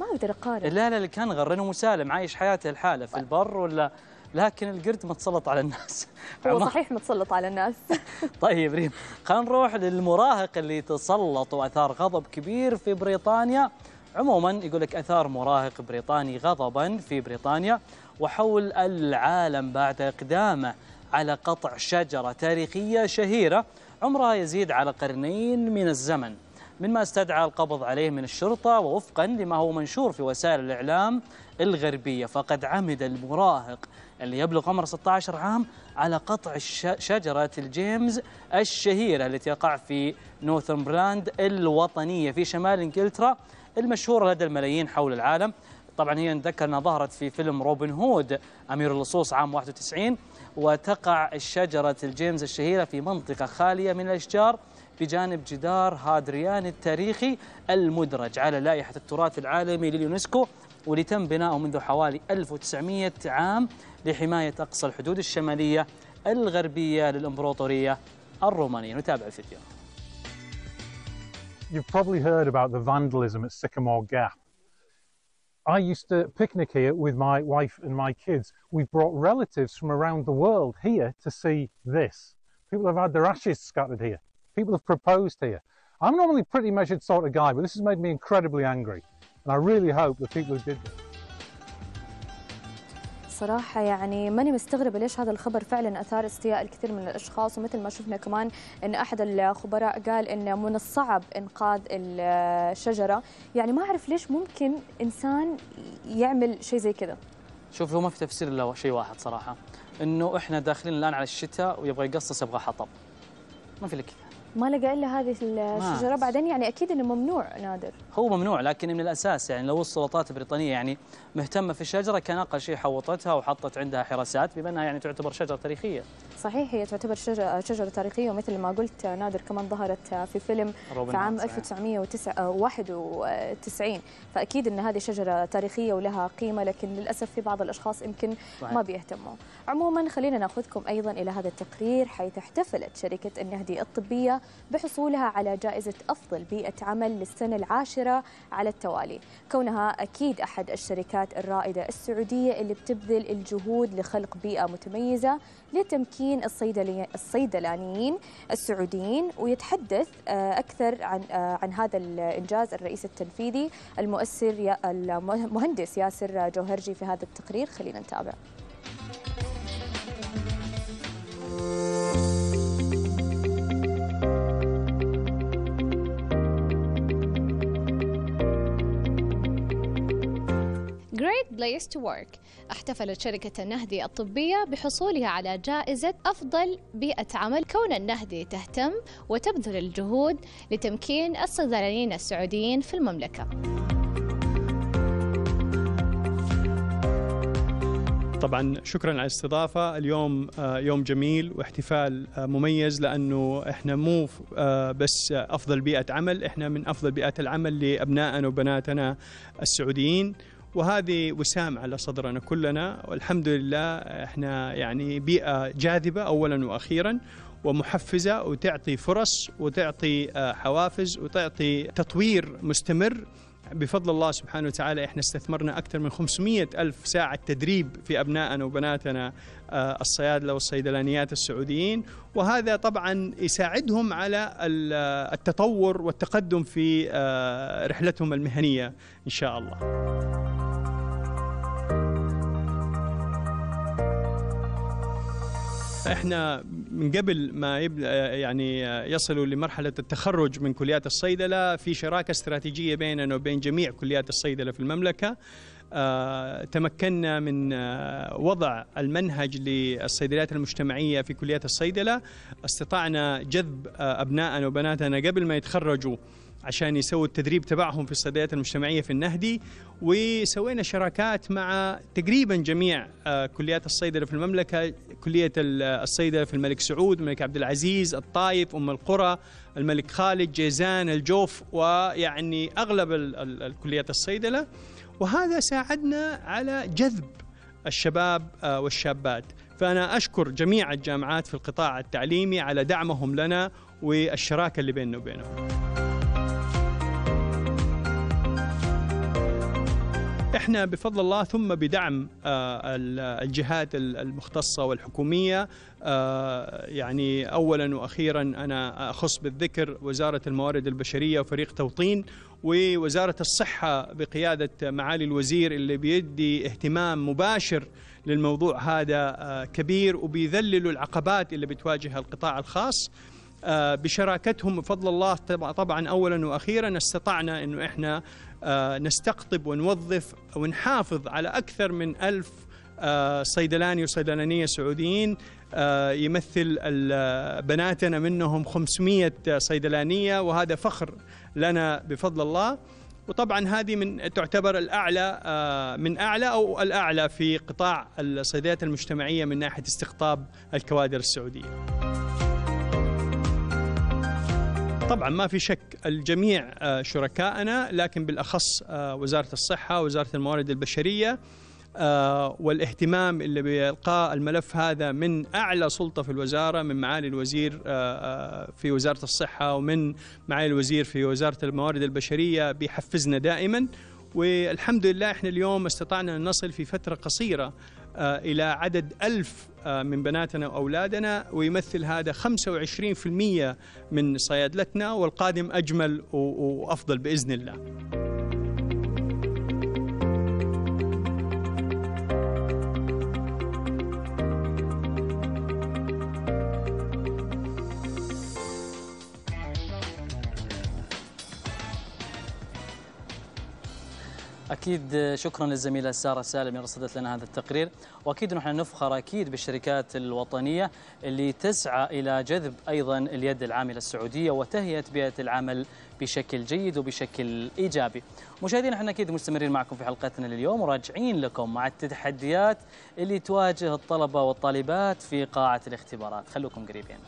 ما أقدر أقارن لا لا الكنغر لأنه مسالم عايش حياته الحاله في البر ولا؟ لكن القرد متسلط على الناس. هو صحيح متسلط على الناس. طيب ريم خلينا نروح للمراهق اللي تسلط وأثار غضب كبير في بريطانيا. عموما يقول لك أثار مراهق بريطاني غضبا في بريطانيا وحول العالم بعد إقدامه على قطع شجرة تاريخية شهيرة عمرها يزيد على قرنين من الزمن. مما استدعى القبض عليه من الشرطة ووفقا لما هو منشور في وسائل الإعلام الغربية. فقد عمد المراهق اللي يبلغ عمره 16 عام على قطع شجرة الجميز الشهيرة التي تقع في نورثمبرلاند الوطنية في شمال إنجلترا المشهورة لدى الملايين حول العالم. طبعا هي نذكر أنها ظهرت في فيلم روبن هود أمير اللصوص عام 91 وتقع الشجرة الجميز الشهيرة في منطقة خالية من الأشجار. بجانب جدار هادريان التاريخي المدرج على لائحة التراث العالمي لليونسكو واللي تم بناؤه منذ حوالي 1900 عام لحماية أقصى الحدود الشمالية الغربية للإمبراطورية الرومانية نتابع الفيديو You've probably heard about the vandalism at Sycamore Gap. I used to picnic here with my wife and my kids. We've brought relatives from around the world here to see this. People have had their ashes scattered here. People have proposed here. I'm normally a pretty measured sort of guy, but this has made me incredibly angry. And I really hope the people who did this صراحة يعني ماني مستغربة ليش هذا الخبر فعلا أثار استياء الكثير من الأشخاص ومثل ما شفنا كمان أن أحد الخبراء قال أن من الصعب إنقاذ الشجرة يعني ما أعرف ليش ممكن إنسان يعمل شيء زي كذا شوف هو ما في تفسير إلا شيء واحد صراحة إنه إحنا داخلين الآن على الشتاء ويبغى يقصص يبغى حطب ما في لك كذا ما لقى إلا هذه الشجرة بعدين يعني أكيد أنه ممنوع نادر هو ممنوع لكن من الأساس يعني لو السلطات البريطانية يعني مهتمة في الشجرة كان أقل شيء حوطتها وحطت عندها حراسات بما انها يعني تعتبر شجرة تاريخية. صحيح هي تعتبر شجرة, شجرة تاريخية ومثل ما قلت نادر كمان ظهرت في فيلم في عام هود، صحيح. 1991 فأكيد أن هذه شجرة تاريخية ولها قيمة لكن للأسف في بعض الأشخاص يمكن صحيح. ما بيهتموا عموما خلينا نأخذكم أيضا إلى هذا التقرير حيث احتفلت شركة النهدي الطبية بحصولها على جائزة أفضل بيئة عمل للسنة العاشرة على التوالي. كونها أكيد أحد الشركات الرائدة السعودية اللي بتبذل الجهود لخلق بيئة متميزة لتمكين الصيدلانيين السعوديين ويتحدث آه، أكثر عن آه، عن هذا الإنجاز الرئيس التنفيذي المؤسر المهندس ياسر جوهرجي في هذا التقرير. خلينا نتابع. Great Place to Work. احتفلت شركة النهدي الطبية بحصولها على جائزة أفضل بيئة عمل. كون النهدي تهتم وتبذل الجهود لتمكين الصيدلانيين السعوديين في المملكة. طبعا شكرا على الاستضافة. اليوم آه، يوم جميل واحتفال آه، مميز لأنه إحنا مو آه، بس أفضل بيئة عمل إحنا من أفضل بيئات العمل لأبنائنا وبناتنا السعوديين. وهذه وسام على صدرنا كلنا. والحمد لله إحنا يعني بيئة جاذبة أولا وأخيرا ومحفزة وتعطي فرص وتعطي آه، حوافز وتعطي تطوير مستمر. بفضل الله سبحانه وتعالى إحنا استثمرنا أكثر من 500 ألف ساعة تدريب في أبنائنا وبناتنا آه، الصيادلة والصيدلانيات السعوديين. وهذا طبعا يساعدهم على آه، التطور والتقدم في رحلتهم المهنية إن شاء الله. إحنا من قبل ما يبدأ يعني يصلوا لمرحلة التخرج من كليات الصيدلة في شراكة استراتيجية بيننا وبين جميع كليات الصيدلة في المملكة. آه، تمكنا من آه، وضع المنهج للصيدليات المجتمعية في كليات الصيدلة. استطعنا جذب آه، ابنائنا وبناتنا قبل ما يتخرجوا. عشان يسووا التدريب تبعهم في الصيدليات المجتمعية في النهدي. وسوينا شراكات مع تقريبا جميع آه، كليات الصيدلة في المملكة كلية ال- الصيدلة في الملك سعود الملك عبد العزيز الطايف أم القرى الملك خالد جيزان الجوف ويعني أغلب ال- ال- الكليات الصيدلة. وهذا ساعدنا على جذب الشباب آه، والشابات. فأنا أشكر جميع الجامعات في القطاع التعليمي على دعمهم لنا والشراكة اللي بيننا وبينهم. إحنا بفضل الله ثم بدعم آه، ال- الجهات ال- المختصة والحكومية. آه، يعني اولا وأخيرا أنا أخص بالذكر وزارة الموارد البشرية وفريق توطين ووزارة الصحة بقيادة معالي الوزير اللي بيدي اهتمام مباشر للموضوع هذا آه، كبير وبيذللوا العقبات اللي بتواجه القطاع الخاص. بشراكتهم بفضل الله طبعا اولا وأخيرا استطعنا إنه إحنا نستقطب ونوظف ونحافظ على أكثر من ألف آه، صيدلاني وصيدلانية سعوديين آه، يمثل بناتنا منهم 500 صيدلانية وهذا فخر لنا بفضل الله وطبعا هذه من تعتبر الأعلى آه، من أعلى أو الأعلى في قطاع الصيدليات المجتمعية من ناحية استقطاب الكوادر السعودية. طبعا ما في شك الجميع آه، شركائنا لكن بالأخص آه، وزارة الصحة وزارة الموارد البشرية آه، والاهتمام اللي بيلقاه الملف هذا من أعلى سلطة في الوزارة من معالي الوزير في وزارة الصحة ومن معالي الوزير في وزارة الموارد البشرية بيحفزنا دائما. والحمد لله إحنا اليوم استطعنا أن نصل في فترة قصيرة آه، إلى عدد ألف آه، من بناتنا وأولادنا ويمثل هذا 25% من صيادلتنا والقادم أجمل و- وأفضل بإذن الله. أكيد شكرا للزميلة سارة سالم اللي رصدت لنا هذا التقرير وأكيد نحن نفخر أكيد بالشركات الوطنية اللي تسعى إلى جذب أيضا اليد العاملة السعودية وتهيئة بيئة العمل بشكل جيد وبشكل إيجابي. مشاهدينا إحنا أكيد مستمرين معكم في حلقتنا لليوم وراجعين لكم مع التحديات اللي تواجه الطلبة والطالبات في قاعة الاختبارات، خلوكم قريبين.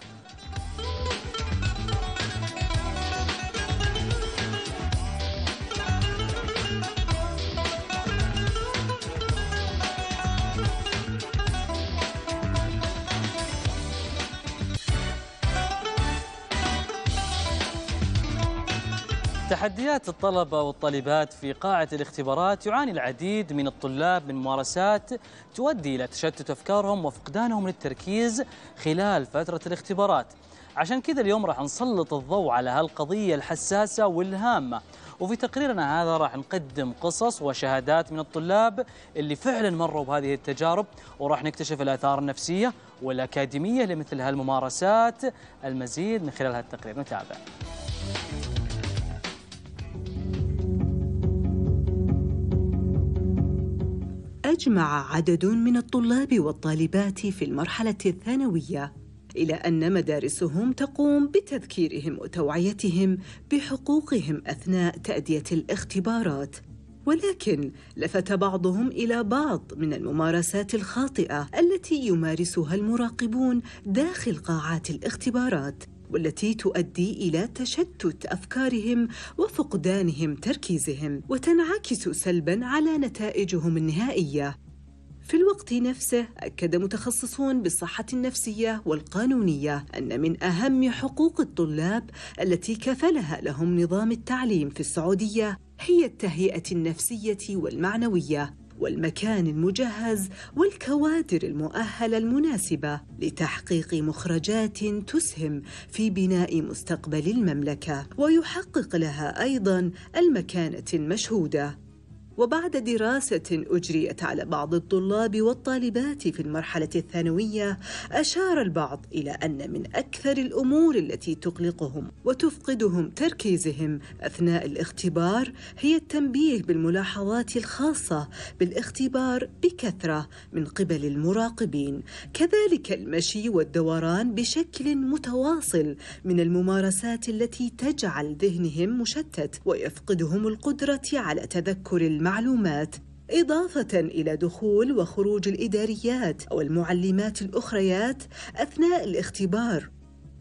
تحديات الطلبة والطالبات في قاعة الاختبارات يعاني العديد من الطلاب من ممارسات تؤدي إلى تشتت أفكارهم وفقدانهم للتركيز خلال فترة الاختبارات. عشان كذا اليوم راح نسلط الضوء على هالقضية الحساسة والهامة. وفي تقريرنا هذا راح نقدم قصص وشهادات من الطلاب اللي فعلا مروا بهذه التجارب وراح نكتشف الآثار النفسية والأكاديمية لمثل هالممارسات. المزيد من خلال هالتقرير نتابع. أجمع عدد من الطلاب والطالبات في المرحلة الثانوية إلى أن مدارسهم تقوم بتذكيرهم وتوعيتهم بحقوقهم أثناء تأدية الاختبارات. ولكن لفت بعضهم إلى بعض من الممارسات الخاطئة التي يمارسها المراقبون داخل قاعات الاختبارات. والتي تؤدي إلى تشتت أفكارهم وفقدانهم تركيزهم وتنعكس سلبا على نتائجهم النهائية. في الوقت نفسه أكد متخصصون بالصحة النفسية والقانونية أن من أهم حقوق الطلاب التي كفلها لهم نظام التعليم في السعودية هي التهيئة النفسية والمعنوية. والمكان المجهز والكوادر المؤهلة المناسبة لتحقيق مخرجات تسهم في بناء مستقبل المملكة ويحقق لها أيضا المكانة المشهودة. وبعد دراسة أجريت على بعض الطلاب والطالبات في المرحلة الثانوية أشار البعض إلى أن من أكثر الأمور التي تقلقهم وتفقدهم تركيزهم أثناء الاختبار هي التنبيه بالملاحظات الخاصة بالاختبار بكثرة من قبل المراقبين. كذلك المشي والدوران بشكل متواصل من الممارسات التي تجعل ذهنهم مشتت ويفقدهم القدرة على تذكر المعلومات. المعلومات إضافة إلى دخول وخروج الإداريات أو المعلمات الأخريات أثناء الاختبار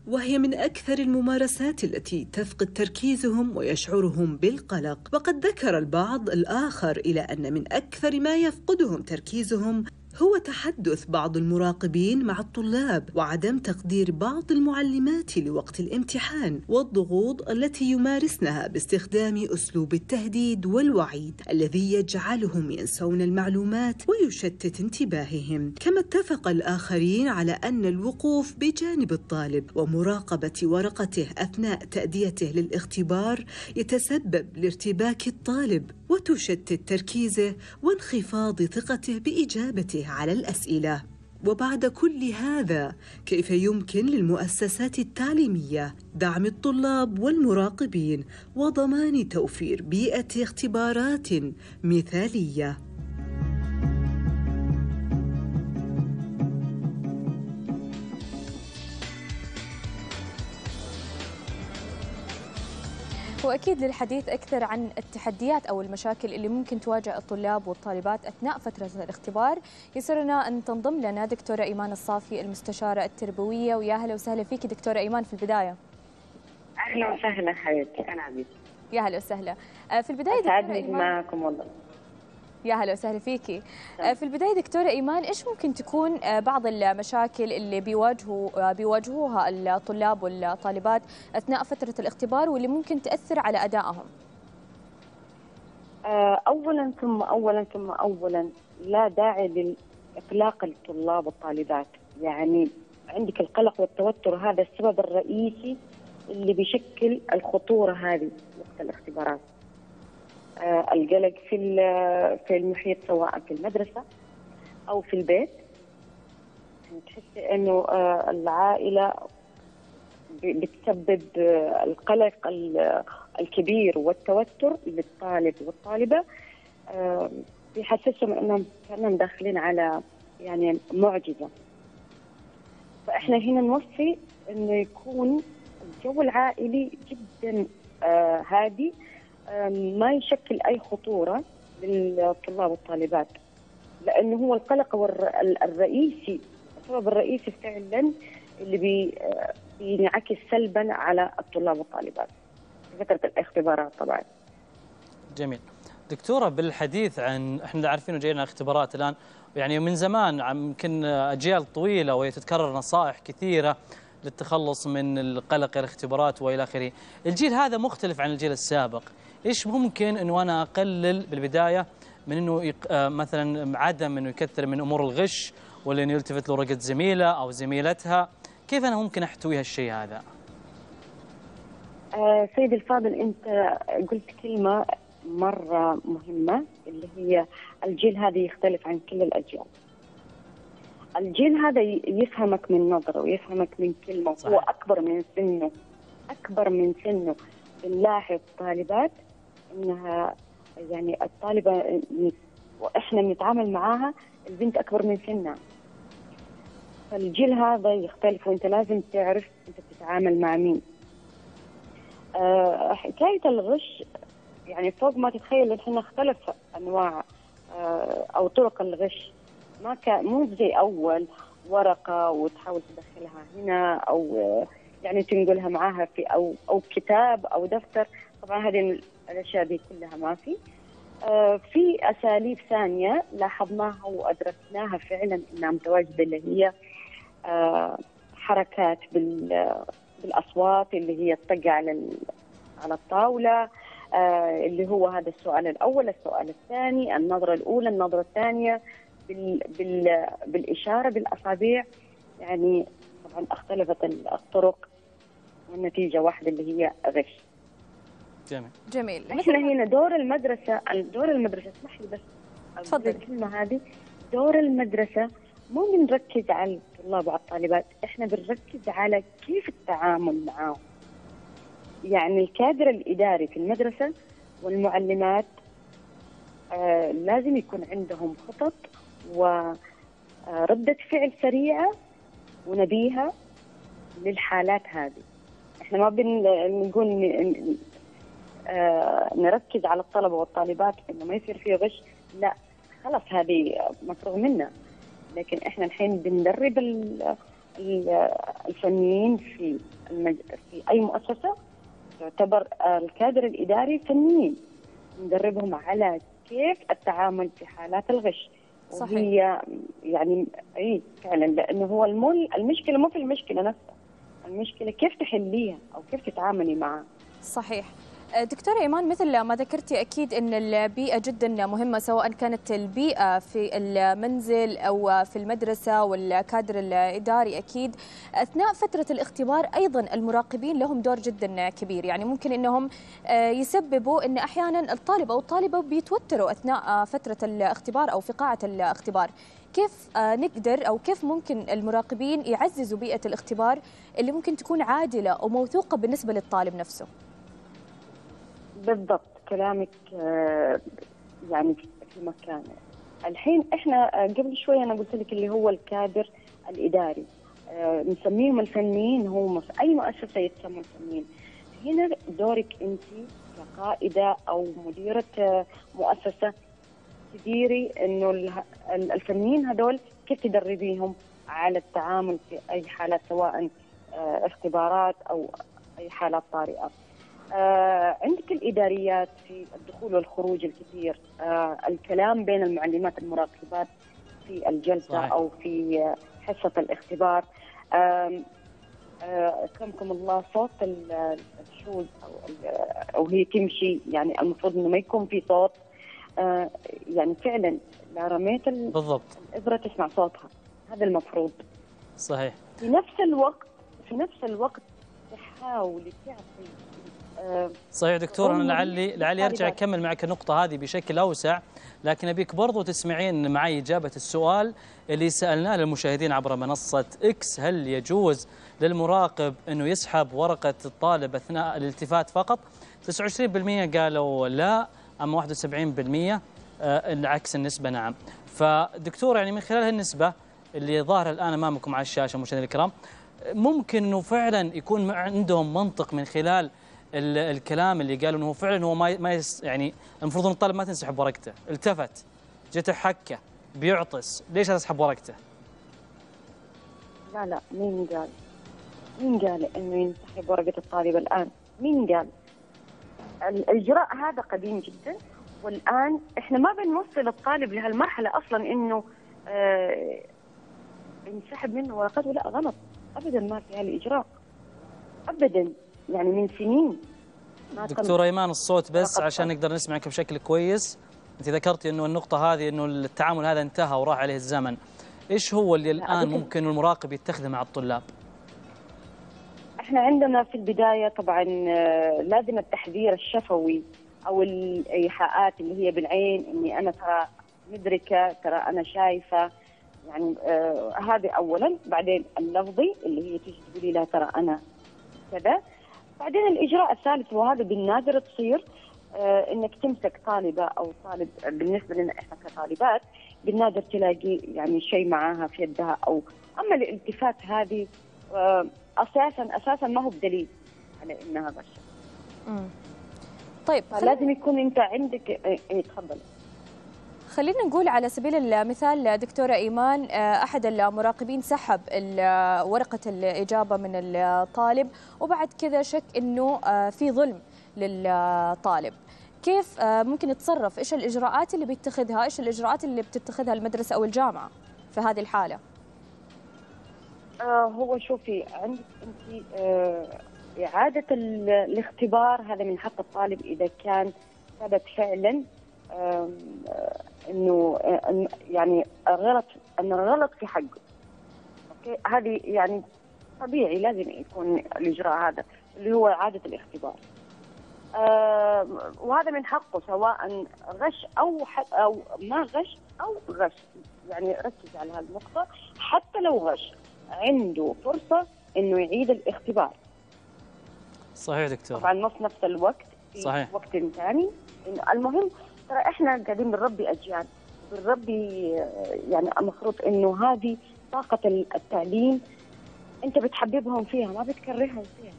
وهي من أكثر الممارسات التي تفقد تركيزهم ويشعرهم بالقلق. وقد ذكر البعض الآخر إلى أن من أكثر ما يفقدهم تركيزهم هو تحدث بعض المراقبين مع الطلاب وعدم تقدير بعض المعلمات لوقت الامتحان والضغوط التي يمارسنها باستخدام أسلوب التهديد والوعيد الذي يجعلهم ينسون المعلومات ويشتت انتباههم. كما اتفق الآخرين على أن الوقوف بجانب الطالب ومراقبة ورقته أثناء تأديته للاختبار يتسبب لارتباك الطالب وتشتت تركيزه وانخفاض ثقته بإجابته على الأسئلة. وبعد كل هذا كيف يمكن للمؤسسات التعليمية دعم الطلاب والمراقبين وضمان توفير بيئة اختبارات مثالية؟ واكيد للحديث أكثر عن التحديات أو المشاكل اللي ممكن تواجه الطلاب والطالبات أثناء فترة الاختبار. يسرنا أن تنضم لنا دكتورة إيمان الصافي المستشارة التربوية. ويا أهلا وسهلا فيك دكتورة إيمان في البداية. أهلا وسهلا حبيبتي. أنا عبيد يا هلا وسهلا. آه، في البداية سعدني معكم والله. يا هلا وسهلا فيكي. آه، في البداية دكتورة إيمان إيش ممكن تكون آه، بعض المشاكل اللي بيواجهوا بيواجهوها الطلاب والطالبات أثناء فترة الاختبار واللي ممكن تأثر على أدائهم؟ اولا ثم اولا ثم اولا لا داعي لاقلاق الطلاب والطالبات. يعني عندك القلق والتوتر هذا السبب الرئيسي اللي بيشكل الخطورة هذه وقت الاختبارات. آه، القلق في في المحيط سواء في المدرسة أو في البيت. تحسي إنه آه، العائلة بتسبب آه، القلق الكبير والتوتر للطالب والطالبة. بيحسسهم إنهم كانهم داخلين على يعني معجزة. فإحنا هنا نوصي إنه يكون الجو العائلي جدا هادي. ما يشكل أي خطورة للطلاب والطالبات لأنه هو القلق الرئيسي السبب الرئيسي فعلا اللي بي بينعكس سلبا على الطلاب والطالبات في فتره الاختبارات طبعا. جميل. دكتورة بالحديث عن إحنا عارفين جاينا اختبارات الآن يعني من زمان يمكن أجيال طويلة وهي تتكرر نصائح كثيرة للتخلص من القلق الاختبارات وإلى آخره. الجيل هذا مختلف عن الجيل السابق. إيش ممكن إنه أنا أقلل بالبداية من إنه يق... آه، مثلا عدم إنه يكثر من أمور الغش ولا إنه يلتفت لورقه زميلة أو زميلتها كيف أنا ممكن أحتوي هالشيء هذا؟ آه سيدي الفاضل أنت قلت كلمة مرة مهمة اللي هي الجيل هذا يختلف عن كل الأجيال. الجيل هذا يفهمك من نظره ويفهمك من كلمة صحيح. هو أكبر من سنه أكبر من سنه بنلاحظ طالبات إنها يعني الطالبة وإحنا بنتعامل معاها البنت أكبر من سنها. فالجيل هذا يختلف وأنت لازم تعرف أنت بتتعامل مع مين. آه، حكاية الغش يعني فوق ما تتخيل الحين اختلف أنواع آه، أو طرق الغش. ما كان مو زي أول ورقة وتحاول تدخلها هنا أو آه، يعني تنقلها معاها في أو أو كتاب أو دفتر. طبعا هذه الأشياء دي كلها ما في آه، في أساليب ثانية لاحظناها وأدركناها فعلا إنها متواجدة اللي هي آه، حركات بال- بالأصوات اللي هي الطقه على على الطاولة آه، اللي هو هذا السؤال الأول، السؤال الثاني، النظرة الأولى، النظرة الثانية بال بالإشارة بالأصابع يعني طبعا اختلفت الطرق والنتيجة واحدة اللي هي غش. جميل. جميل. إحنا هنا دور المدرسة دور المدرسة اسمح لي بس تفضل. الكلمة هذه. دور المدرسة مو بنركز على الطلاب وعلى الطالبات إحنا بنركز على كيف التعامل معاهم. يعني الكادر الإداري في المدرسة والمعلمات آه لازم يكون عندهم خطط وردة فعل سريعة ونبيهة للحالات هذه. إحنا ما بنقول آه، نركز على الطلبة والطالبات إنه ما يصير فيه غش. لا خلاص هذه مفروغ منها لكن إحنا الحين بندرب ال- ال- الفنيين في المج... في أي مؤسسة يعتبر الكادر الإداري فنيين. ندربهم على كيف التعامل في حالات الغش. صحيح. وهي يعني إي فعلا لأنه هو المول المشكلة مو في المشكلة نفسها. المشكلة كيف تحليها أو كيف تتعاملي معها. صحيح. دكتورة إيمان مثل ما ذكرتي أكيد أن البيئة جدا مهمة سواء كانت البيئة في المنزل أو في المدرسة والكادر الإداري أكيد. أثناء فترة الاختبار أيضا المراقبين لهم دور جدا كبير. يعني ممكن أنهم آه، يسببوا أن أحيانا الطالب أو الطالبة بيتوتروا أثناء آه، فترة الاختبار أو في قاعة الاختبار. كيف آه، نقدر أو كيف ممكن المراقبين يعززوا بيئة الاختبار اللي ممكن تكون عادلة وموثوقة بالنسبة للطالب نفسه؟ بالضبط كلامك آه، يعني في مكانه. الحين إحنا آه، قبل شوي أنا قلت لك اللي هو الكادر الإداري. آه، نسميهم الفنيين هم في أي مؤسسة يتسموا الفنيين. هنا دورك أنت كقائدة أو مديرة مؤسسة تديري إنه الفنيين هذول كيف تدربيهم على التعامل في أي حالات سواء اختبارات أو أي حالات طارئة. آه، عندك الإداريات في الدخول والخروج الكثير، آه، الكلام بين المعلمات المراقبات في الجلسة صحيح. أو في حصة الاختبار. آه، أكرمكم الله صوت ال- الشوز أو أو هي تمشي يعني المفروض إنه ما يكون في صوت. آه، يعني فعلا لا رميت ال- بالضبط. الإبرة تسمع صوتها. هذا المفروض. صحيح. في نفس الوقت في نفس الوقت تحاولي تعطي صحيح دكتور أنا لعلي لعلي أرجع. أكمل معك النقطة هذه بشكل أوسع لكن أبيك برضو تسمعين معي إجابة السؤال اللي سألناه للمشاهدين عبر منصة إكس هل يجوز للمراقب أنه يسحب ورقة الطالب أثناء الالتفات فقط 29% قالوا لا أما 71% آه، العكس النسبة نعم فدكتور يعني من خلال هالنسبة اللي ظاهرة الآن أمامكم على الشاشة مشاهدينا الكرام ممكن إنه فعلا يكون عندهم منطق من خلال ال- الكلام اللي قالوا إنه فعلا هو ما ما يعني المفروض إن الطالب ما تنسحب ورقته، التفت جته حكة بيعطس، ليش تسحب ورقته؟ لا لا مين قال؟ مين قال إنه ينسحب ورقة الطالب الآن؟ مين قال؟ الاجراء هذا قديم جدا والآن إحنا ما بنوصل الطالب لهالمرحلة أصلا إنه آه ينسحب منه ورقته لا غلط ابدا ما في هالإجراء ابدا يعني من سنين دكتوره أيمان الصوت بس. عشان نقدر نسمعك بشكل كويس. أنت ذكرتي إنه النقطة هذه إنه التعامل هذا انتهى وراح عليه الزمن. إيش هو اللي الآن. ممكن المراقب يتخذه مع الطلاب؟ إحنا عندنا في البداية طبعا آه، لازم التحذير الشفوي أو الإيحاءات اللي هي بالعين إني أنا ترى مدركة ترى أنا شايفة يعني آه هذه اولا بعدين اللفظي اللي هي تيجي تقولي لها ترى أنا كذا بعدين الإجراء الثالث وهذا بالنادر تصير آه، إنك تمسك طالبة أو طالب بالنسبة لنا إحنا كطالبات بالنادر تلاقي يعني شيء معاها في يدها أو أما الالتفات هذه آه، أساسا أساسا ما هو بدليل على إنها غش مم. طيب لازم يكون أنت عندك إيه، إيه، تفضل خلينا نقول على سبيل المثال دكتورة إيمان آه، أحد المراقبين سحب ال- ورقة الإجابة من الطالب وبعد كذا شك أنه آه، في ظلم للطالب. كيف آه، ممكن يتصرف؟ إيش الإجراءات اللي بيتخذها؟ إيش الإجراءات اللي بتتخذها المدرسة أو الجامعة في هذه الحالة؟ آه هو شوفي عندك آه إعادة ال- الاختبار هذا من حق الطالب إذا كان ثبت فعلا آه إنه آه، يعني غلط انه غلط في حقه. أوكي؟ هذه يعني طبيعي لازم يكون الإجراء هذا اللي هو إعادة الاختبار. آه وهذا من حقه سواء غش أو أو ما غش أو غش. يعني ركز على هذه النقطه حتى لو غش عنده فرصة إنه يعيد الاختبار. صحيح دكتور. طبعا نفس الوقت في صحيح. وقت ثاني. المهم ترى إحنا قاعدين بنربي أجيال بنربي يعني المفروض إنه هذه طاقة التعليم أنت بتحببهم فيها ما بتكرههم فيها.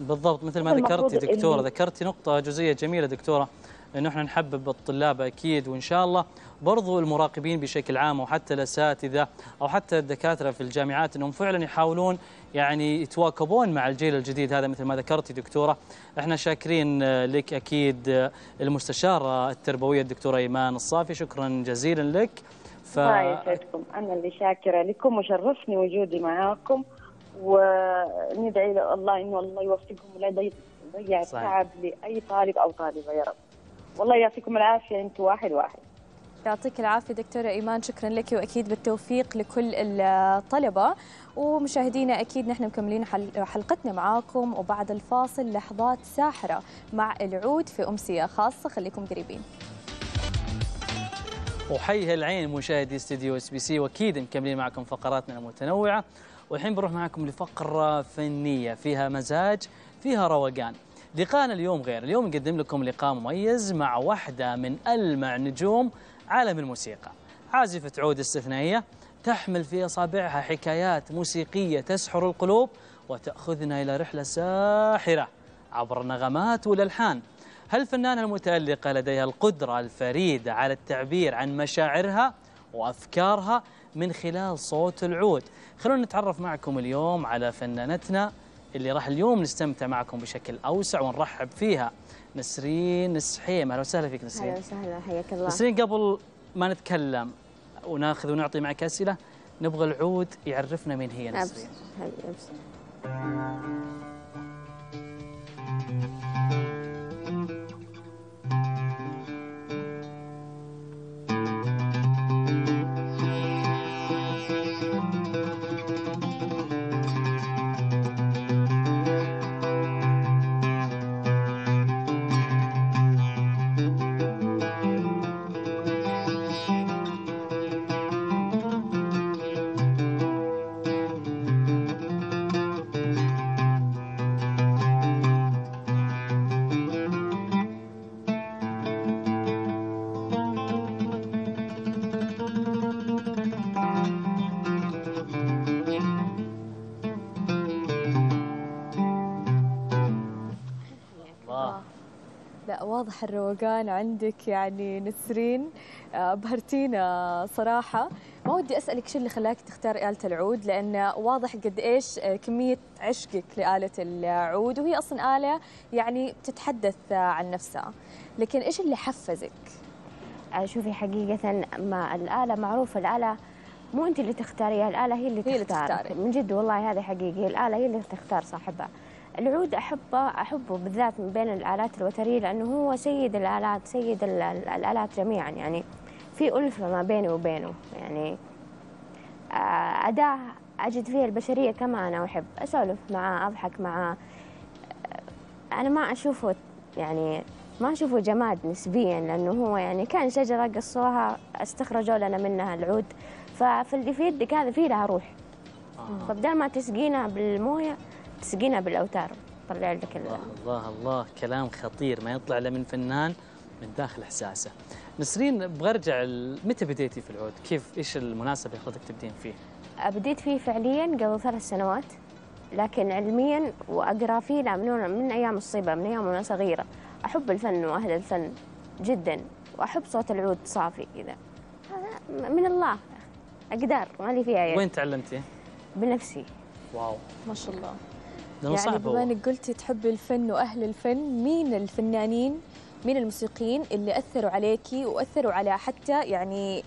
بالضبط مثل ما ذكرتي دكتورة إنه- ذكرتي نقطة جزئية جميلة دكتورة إنه إحنا نحبب الطلاب أكيد وإن شاء الله برضو المراقبين بشكل عام وحتى الأساتذة أو حتى الدكاترة في الجامعات إنهم فعلا يحاولون يعني يتواكبون مع الجيل الجديد هذا مثل ما ذكرتي دكتورة. إحنا شاكرين لك أكيد المستشاره التربوية الدكتورة إيمان الصافي. شكرا جزيلا لك. ف يسعدكم. أنا اللي شاكرة لكم وشرفني وجودي معاكم. وندعي له الله انه الله يوفقهم ولا يضيع. التعب لأي طالب أو طالبة يا رب. والله يعطيكم العافية. أنتم واحد واحد. يعطيك العافية دكتورة إيمان شكرا لك وأكيد بالتوفيق لكل الطلبة. ومشاهدينا أكيد نحن مكملين حل- حلقتنا معاكم وبعد الفاصل لحظات ساحرة مع العود في أمسية خاصة. خليكم قريبين. وحيها العين مشاهدي استديو SBC وأكيد مكملين معكم فقراتنا المتنوعة. والحين بنروح معكم لفقرة فنية فيها مزاج فيها روقان. لقاءنا اليوم غير. اليوم نقدم لكم لقاء مميز مع واحدة من ألمع نجوم عالم الموسيقى. عازفة عود استثنائيه تحمل في أصابعها حكايات موسيقية تسحر القلوب وتأخذنا إلى رحلة ساحرة عبر نغمات والالحان هالفنانة المتألقة لديها القدرة الفريدة على التعبير عن مشاعرها وأفكارها من خلال صوت العود. خلونا نتعرف معكم اليوم على فنانتنا اللي راح اليوم نستمتع معكم بشكل أوسع ونرحب فيها. نسرين نسحيم. أهلا وسهلا فيك نسرين. أهلا وسهلا. حياك الله. نسرين قبل ما نتكلم وناخذ ونعطي معك أسئلة نبغى العود يعرفنا مين هي نسرين. أبس- أبس. الروقان عندك يعني نسرين. آه، أبهرتينا صراحة. ما ودي أسألك شو اللي خلاك تختار آلة العود؟ لأن واضح قد إيش آه، كمية عشقك لآلة العود وهي أصلا آلة يعني تتحدث عن نفسها. لكن إيش اللي حفزك؟ آه، شوفي حقيقة ما الآلة معروفة. الآلة مو أنت اللي تختاريها الآلة هي اللي هي اللي تختارك. من جد والله هذه حقيقي الآلة هي اللي تختار صاحبها. العود أحبه أحبه بالذات من بين الآلات الوترية لأنه هو سيد الآلات سيد ال- ال- الآلات جميعا يعني في ألفة ما بيني وبينه يعني آه، أداة أجد فيها البشرية كما أنا أحب. أسولف معاه أضحك معاه أنا ما أشوفه يعني ما أشوفه جماد نسبيا لأنه هو يعني كان شجرة قصوها استخرجوا لنا منها العود. فاللي في يدك هذا فيه لها روح. فبدل ما تسقينا بالموية تسقينا بالأوتار. يطلع لك ال- الله الله كلام خطير ما يطلع إلا من فنان من داخل احساسه نسرين أبغى ارجع ال- متى بديتي في العود؟ كيف إيش المناسبة اللي خلتك تبدين فيه؟ بديت فيه فعليا قبل ثلاث سنوات لكن علميا وأقرأ فيه لا من, من أيام الصبا من أيام وأنا صغيرة. أحب الفن وأهل الفن جدا وأحب صوت العود صافي كذا. هذا من الله أقدار ما لي فيها يعني. وين تعلمتي؟ بنفسي. واو. ما شاء الله. يعني صعب بما هو. إنك قلتي تحبي الفن وأهل الفن مين الفنانين مين الموسيقيين اللي أثروا عليكي وأثروا على حتى يعني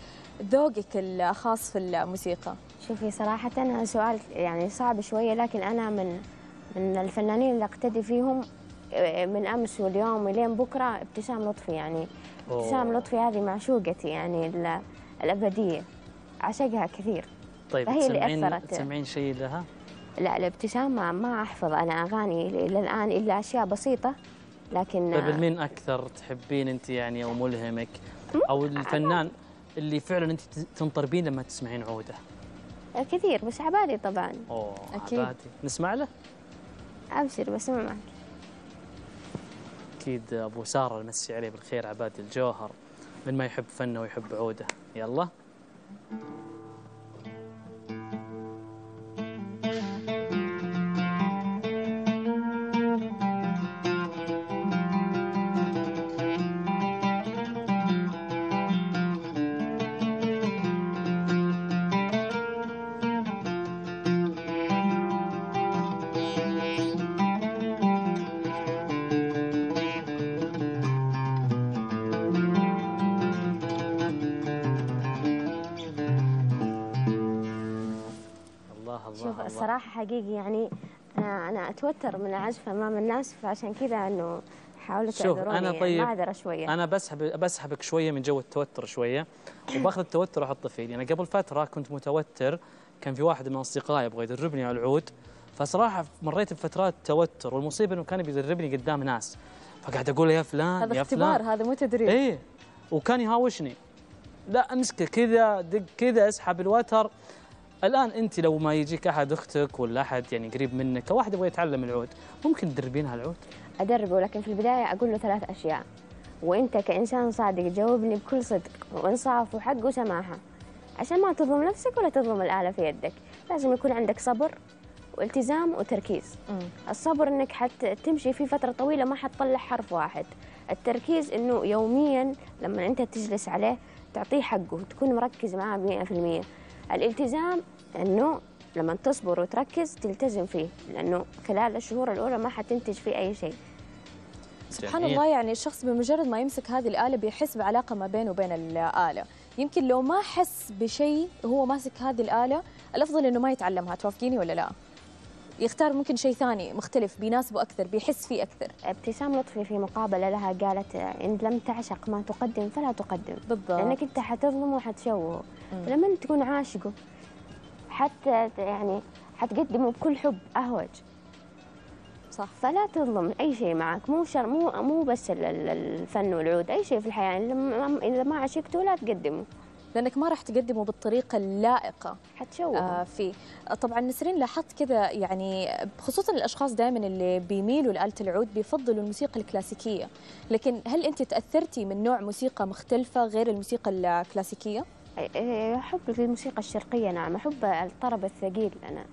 ذوقك الخاص في الموسيقى شوفي صراحة هذا سؤال يعني صعب شوية لكن أنا من من الفنانين اللي أقتدي فيهم آه، من أمس واليوم ولين بكرة ابتسام لطفي يعني ابتسام. لطفي هذه معشوقتي يعني ال- الأبدية أعشقها كثير طيب فهي اللي تسمعين أثرت. تسمعين شيء لها لا الابتسام ما, ما أحفظ أنا أغاني إلى الآن إلا أشياء بسيطة لكن طيب مين أكثر تحبين أنت يعني أو ملهمك؟ أو الفنان اللي فعلا أنت تنطربين لما تسمعين عودة؟ آه، كثير بس عبادي طبعا. أوه أكيد. عبادي. نسمع له؟ أبشر بسمع معك. أكيد أبو سارة المسي عليه بالخير عبادي الجوهر من ما يحب فنه ويحب عودة. يلا. حقيقي يعني أنا أنا أتوتر من العزف أمام الناس فعشان كذا إنه حاولت شوف أنا طيب معذرة شوية. أنا بسحب بسحبك شوية من جو التوتر شوية وباخذ التوتر واحطه فيه. أنا قبل فترة كنت متوتر كان في واحد من أصدقائي يبغى يدربني على العود فصراحة مريت بفترات توتر والمصيبة إنه كان بيدربني قدام ناس. فقاعد أقول يا فلان هذا يا اختبار فلان هذا مو تدريب. إيه وكان يهاوشني. لا أمسكه كذا دق كذا أسحب الوتر. الآن أنت لو ما يجيك أحد أختك ولا أحد يعني قريب منك أو واحد يبغى يتعلم العود ممكن تدربينها العود أدربه لكن في البداية أقول له ثلاث أشياء. وأنت كإنسان صادق جاوبني بكل صدق وإنصاف وحق وسماحة. عشان ما تظلم نفسك ولا تظلم الآلة في يدك لازم يكون عندك صبر والتزام وتركيز. الصبر إنك حتى تمشي في فترة طويلة ما حتطلع حرف واحد. التركيز إنه يوميا لما أنت تجلس عليه تعطيه حقه تكون مركز معاه 100% الالتزام انه لما تصبر وتركز تلتزم فيه لأنه خلال الشهور الأولى ما حتنتج فيه أي شيء. سبحان. الله يعني الشخص بمجرد ما يمسك هذه الآلة بيحس بعلاقة ما بينه وبين الآلة. يمكن لو ما حس بشيء هو ماسك هذه الآلة الأفضل إنه ما يتعلمها. توافقيني ولا لا؟ يختار ممكن شيء ثاني مختلف بيناسبه أكثر بيحس فيه أكثر. ابتسام لطفي في مقابلة لها قالت إن لم تعشق ما تقدم فلا تقدم. بالضبط. لأنك أنت حتظلمه وحتشوهه فلما تكون عاشقه حتى يعني حتقدمه بكل حب أهوج. صح. فلا تظلم أي شيء معك. مو شر مو مو بس ال- ال- الفن والعود أي شيء في الحياة. يعني إذا ما عشقته لا تقدمه لأنك ما راح تقدمه بالطريقة اللائقة. حتشوه. آه فيه. طبعا نسرين لاحظت كذا يعني خصوصا الأشخاص دائما اللي بيميلوا لآلة العود بيفضلوا الموسيقى الكلاسيكية. لكن هل أنت تأثرتي من نوع موسيقى مختلفة غير الموسيقى الكلاسيكية؟ إيه، أحب الموسيقى الشرقية نعم. أحب الطرب الثقيل أنا.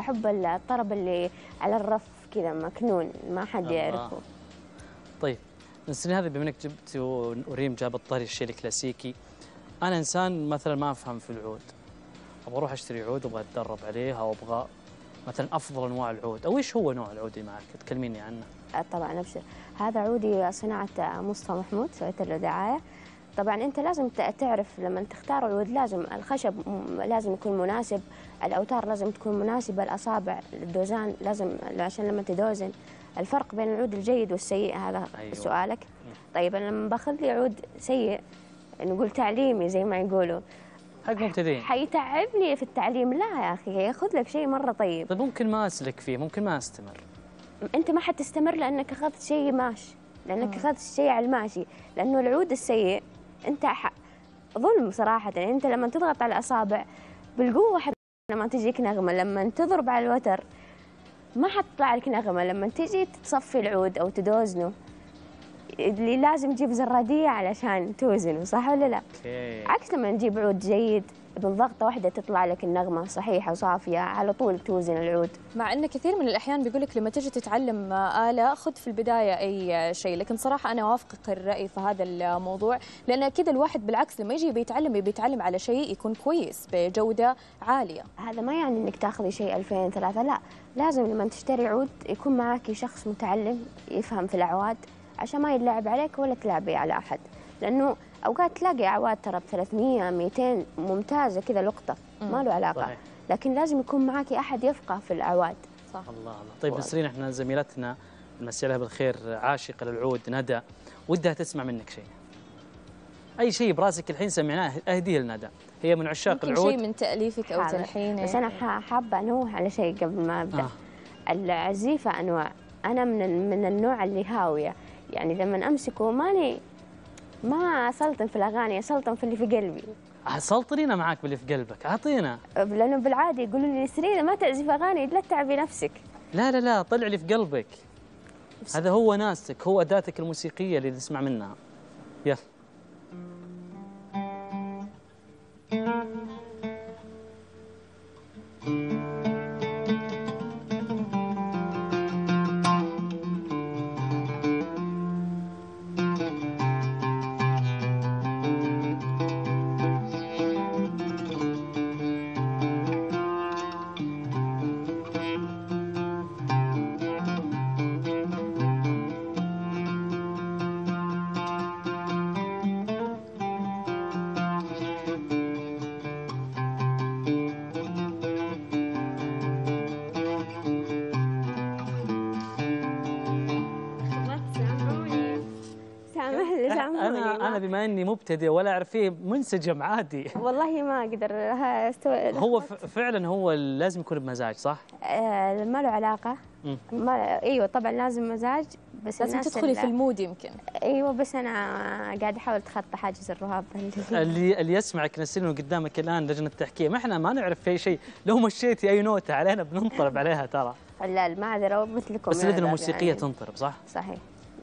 أحب الطرب اللي على الرف كذا مكنون ما حد الله. يعرفه. طيب نسرين هذا بما إنك جبت وريم جاب الطاري الشيء الكلاسيكي. أنا إنسان مثلا ما أفهم في العود. أبغى أروح أشتري عود وابغى أتدرب عليه أو أبغى مثلا أفضل أنواع العود. أو إيش هو نوع العود اللي معك تكلميني عنه. آه، طبعا أبشر. هذا عودي صناعة مصطفى محمود سويت له دعاية. طبعا أنت لازم تعرف لما تختار العود لازم الخشب لازم يكون مناسب الأوتار لازم تكون مناسبة الأصابع الدوزان لازم عشان لما تدوزن. الفرق بين العود الجيد والسيء هذا أيوة. أيوة. سؤالك طيب أنا لما باخذ لي عود سيء نقول تعليمي زي ما يقولوا حق مبتدئين. حيتعبني في التعليم؟ لا يا أخي ياخذ لك شيء مرة طيب. طيب ممكن ما أسلك فيه ممكن ما أستمر. أنت ما حتستمر لأنك أخذت شيء ماشي لأنك أخذت شيء على الماشي لأنه العود السيء انت. ظلم صراحة يعني انت لما تضغط على الأصابع بالقوة حتى لما تجيك نغمة لما تضرب على الوتر ما حتطلع لك نغمة لما تجي تصفي العود أو تدوزنه اللي لازم تجيب زرادية علشان توزنه صح ولا لا؟ عكس لما نجيب عود جيد من ضغطة واحدة تطلع لك النغمة صحيحة وصافية على طول توزن العود. مع إن كثير من الأحيان بيقول لك لما تجي تتعلم آلة خذ في البداية أي شيء. لكن صراحة أنا أوافقك الرأي في هذا الموضوع لأن أكيد الواحد بالعكس لما يجي بيتعلم بيتعلم على شيء يكون كويس بجودة عالية. هذا ما يعني إنك تاخذي شيء 2000 3 لا. لازم لما تشتري عود يكون معك شخص متعلم يفهم في الأعواد عشان ما يلعب عليك ولا تلعبي على أحد. لأنه أوقات تلاقي أعواد ترى ب 300 200 ممتازة كذا لقطة ما له علاقة. صحيح. لكن لازم يكون معك أحد يفقه في الأعواد. صح. الله الله. طيب نسرين إحنا زميلتنا نمسي عليها بالخير عاشقة للعود ندى. ودها تسمع منك شيء. أي شيء براسك الحين سمعناه اهديه لندى. هي من عشاق العود. شيء من تأليفك أو. تلحينك. بس أنا ح- حابة أنوه على شيء قبل ما أبدأ. آه. العزيفة أنواع. أنا من من النوع اللي هاوية. يعني لما أمسكه ماني ما اسلطن في الأغاني اسلطن في اللي في قلبي. سلطنينا معاك باللي في قلبك أعطينا. لأنه بالعادة يقولوا لي نسرين ما تعزف أغاني لا تتعبي نفسك. لا لا لا طلع لي في قلبك. هذا هو ناسك هو اداتك الموسيقية اللي تسمع منها. يلا. أنا بما إني مبتدئ ولا أعرف فيه منسجم عادي. والله ما أقدر. ها- استوعب هو فعلا هو لازم يكون بمزاج صح؟ آه ما له علاقة. ما إيوه طبعا لازم مزاج بس لازم تدخلي في المود يمكن. إيوه بس أنا قاعد أحاول أتخطى حاجز الرهاب. اللي اللي يسمعك نسرين قدامك الآن لجنة تحكيم إحنا ما نعرف في شيء. لو مشيتي أي نوتة علينا بننطرب عليها ترى. لا المعذره مثلكم بس يا الأذن ولاد الموسيقية يعني. تنطرب صح؟ صحيح.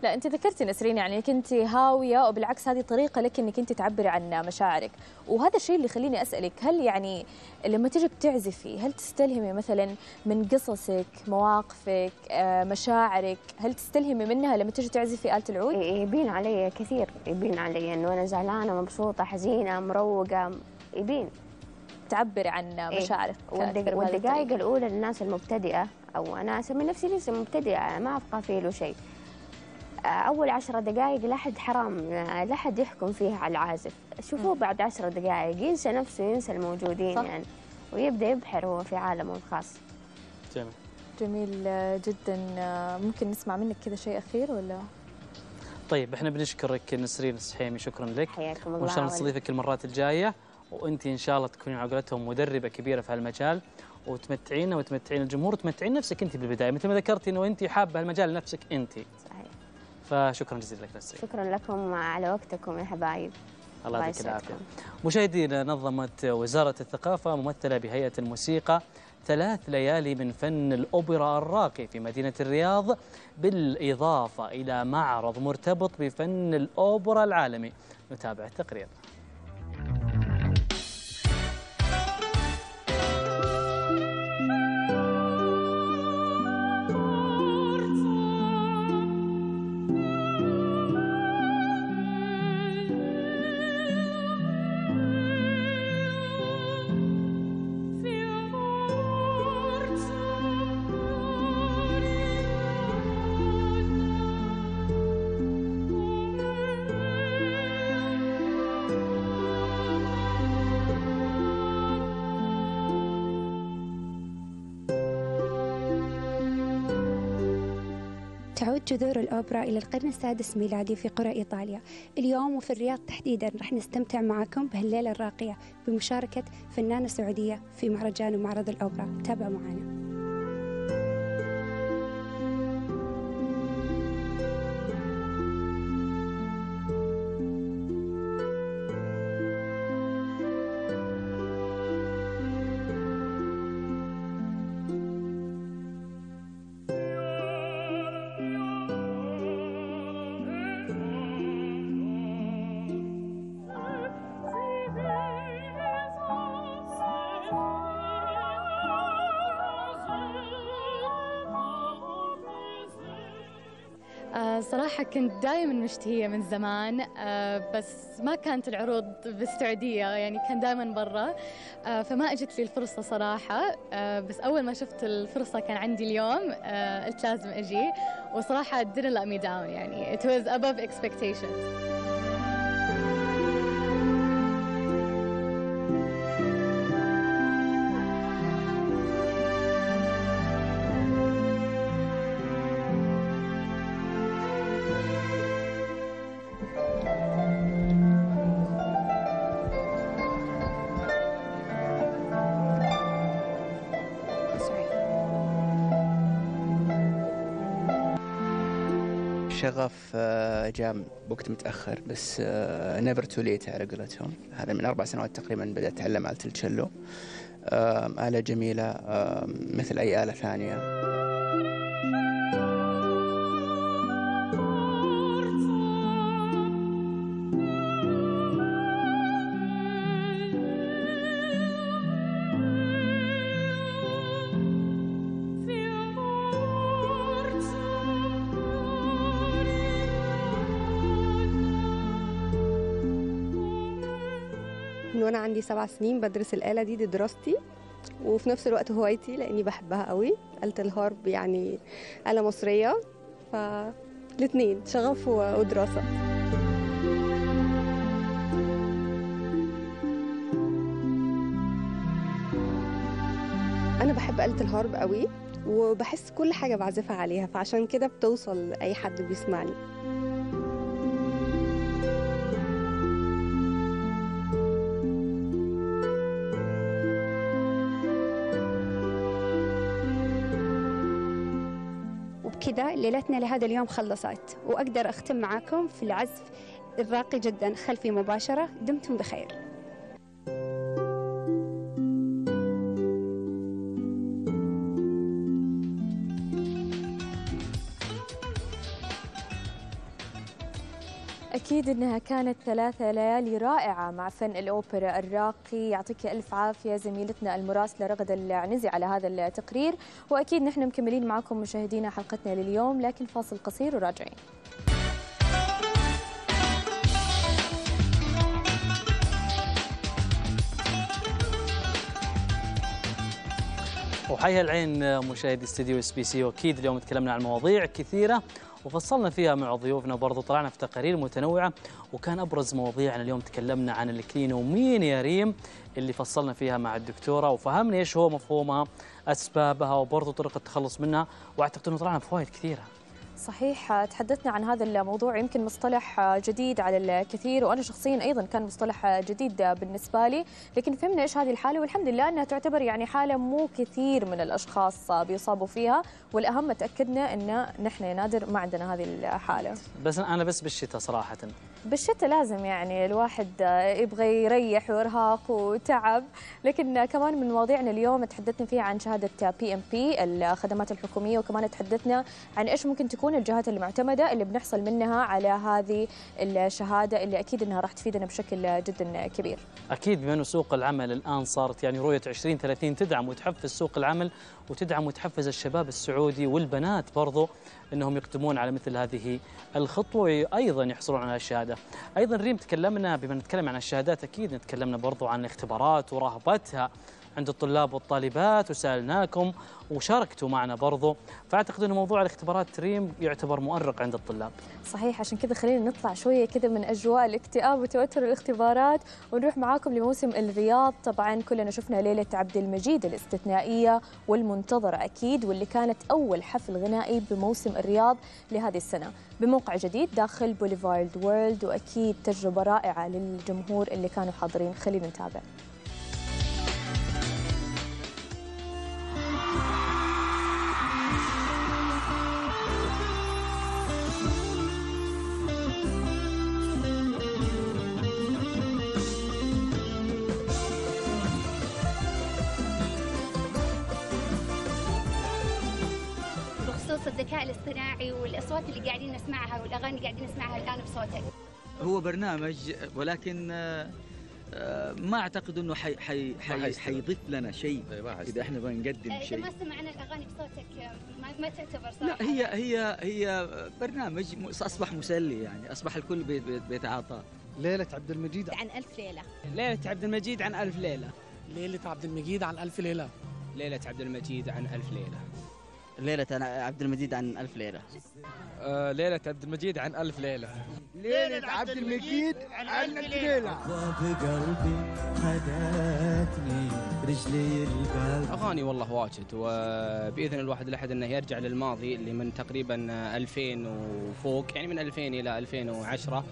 لا انت ذكرتي نسرين يعني انك انت هاوية وبالعكس هذه طريقة لك انك انت تعبري عن مشاعرك وهذا الشيء اللي يخليني أسألك هل يعني لما تجي بتعزفي هل تستلهمي مثلا من قصصك مواقفك آه، مشاعرك هل تستلهمي منها لما تجي تعزفي آلة العود ي- يبين علي كثير يبين علي إنه أنا زعلانة مبسوطة حزينة مروقة يبين تعبري عن إيه. مشاعرك بهذه والدقائق. الأولى للناس المبتدئة أو أنا أسمي نفسي لسه مبتدئة ما افقه فيه له شيء أول عشرة دقائق لا حد حرام لا حد يحكم فيها على العازف. شوفوه بعد عشرة دقائق ينسى نفسه ينسى الموجودين صح. يعني ويبدأ يبحر هو في عالمه الخاص. جميل. جميل جدا. ممكن نسمع منك كذا شيء أخير ولا؟ طيب إحنا بنشكرك نسرين السحيمي شكرا لك. حياكم الله وإن شاء الله نستضيفك المرات الجاية وأنت إن شاء الله تكونين على قولتهم مدربة كبيرة في هالمجال وتمتعينا وتمتعين الجمهور وتمتعين نفسك أنت بالبداية. مثل ما ذكرتي إنه أنت حابة المجال لنفسك أنت. فشكرا جزيلا لك نسرين شكرا لكم على وقتكم يا حبايب. الله يعطيك. العافية. مشاهدينا نظمت وزارة الثقافة ممثلة بهيئة الموسيقى ثلاث ليالي من فن الأوبرا الراقي في مدينة الرياض بالإضافة إلى معرض مرتبط بفن الأوبرا العالمي. نتابع التقرير. تعود جذور الأوبرا إلى القرن السادس ميلادي في قرى إيطاليا. اليوم وفي الرياض تحديدا رح نستمتع معكم بهالليلة الراقية بمشاركة فنانة سعودية في مهرجان ومعرض الأوبرا. تابعوا معنا. صراحة كنت دائما مشتهية من زمان آه، بس ما كانت العروض بالسعودية يعني كان دائما برا آه، فما اجت لي الفرصة صراحة آه، بس أول ما شفت الفرصة كان عندي اليوم قلت لازم أجي وصراحة didn't let me down يعني it was above expectations. الشغف آه، جاء بوقت متأخر بس نيفر تو ليت على قولتهم. هذا من أربع سنوات تقريبا بدأت أتعلم آلة التشيلو. جميلة آم، مثل أي آلة ثانية. سبع سنين بدرس الآلة دي دي دراستي. وفي نفس الوقت هوايتي لأني بحبها قوي آلة الهارب يعني آلة مصرية. فالاتنين شغف ودراسة. أنا بحب آلة الهارب قوي وبحس كل حاجة بعزفها عليها فعشان كده بتوصل لأي حد بيسمعني. وبكذا ليلتنا لهذا اليوم خلصت. وأقدر أختم معاكم في العزف الراقي جدا خلفي مباشرة دمتم بخير. أكيد أنها كانت ثلاثة ليالي رائعة مع فن الأوبرا الراقي. يعطيك ألف عافية زميلتنا المراسلة رغد العنزي على هذا التقرير. وأكيد نحن مكملين معكم مشاهدينا حلقتنا لليوم لكن فاصل قصير وراجعين. وحيا العين مشاهدي استديو SBC وأكيد اليوم تكلمنا عن مواضيع كثيرة وفصلنا فيها مع ضيوفنا برضو طلعنا في تقارير متنوعة وكان أبرز مواضيعنا اليوم تكلمنا عن الكلينو ومين يا ريم؟ اللي فصلنا فيها مع الدكتورة وفهمنا إيش هو مفهومها أسبابها وبرضو طرق التخلص منها وأعتقد إنه طلعنا بفوائد كثيرة. صحيح تحدثنا عن هذا الموضوع يمكن مصطلح جديد على الكثير وأنا شخصيا أيضا كان مصطلح جديد بالنسبة لي لكن فهمنا إيش هذه الحالة والحمد لله أنها تعتبر يعني حالة مو كثير من الأشخاص بيصابوا فيها والأهم تأكدنا أن نحن يا نادر ما عندنا هذه الحالة. بس أنا بس بالشتاء صراحة. بالشتاء لازم يعني الواحد يبغى يريح وارهاق وتعب لكن كمان من مواضيعنا اليوم تحدثنا فيها عن شهادة بي ام بي الخدمات الحكومية وكمان تحدثنا عن إيش ممكن تكون الجهات المعتمدة اللي بنحصل منها على هذه الشهادة اللي أكيد إنها راح تفيدنا بشكل جدا كبير. أكيد بما انه سوق العمل الآن صارت يعني رؤية 2030 تدعم وتحفز سوق العمل وتدعم وتحفز الشباب السعودي والبنات برضو إنهم يقدمون على مثل هذه الخطوة وأيضا يحصلون على الشهادة. أيضا ريم تكلمنا بما نتكلم عن الشهادات أكيد نتكلمنا برضو عن الاختبارات ورهبتها عند الطلاب والطالبات وسألناكم وشاركتوا معنا برضو. فأعتقد انه موضوع الاختبارات ريم يعتبر مؤرق عند الطلاب. صحيح عشان كذا خلينا نطلع شوية كذا من أجواء الاكتئاب وتوتر الاختبارات ونروح معاكم لموسم الرياض. طبعا كلنا شفنا ليلة عبد المجيد الاستثنائية والمنتظرة أكيد واللي كانت أول حفل غنائي بموسم الرياض لهذه السنة. بموقع جديد داخل بوليفارد وورلد وأكيد تجربة رائعة للجمهور اللي كانوا حاضرين. خلينا نتابع. اللي قاعدين نسمعها الان بصوتك. هو برنامج ولكن آه، آه، ما أعتقد إنه حي حي حي. حيضيف لنا شيء إذا إحنا بنقدم إذا شيء. ما سمعنا الأغاني بصوتك ما, ما تعتبر صح. لا هي هي هي برنامج أصبح مسلي يعني أصبح الكل بي- بي- بيتعاطاه. ليلة عبد المجيد. عن ألف ليلة. ليلة عبد المجيد عن ألف ليلة. ليلة عبد المجيد عن ألف ليلة. ليلة عبد المجيد عن ألف ليلة. ليلة عبد المجيد عن ألف ليلة. آه ليلة عبد المجيد عن ألف ليلة. ليلة عبد المجيد عن ألف ليلة. بقلبي خدتني رجلي الباب أغاني والله واجد وبإذن الواحد الأحد أنه يرجع للماضي اللي من تقريبا 2000 وفوق يعني من 2000 إلى 2010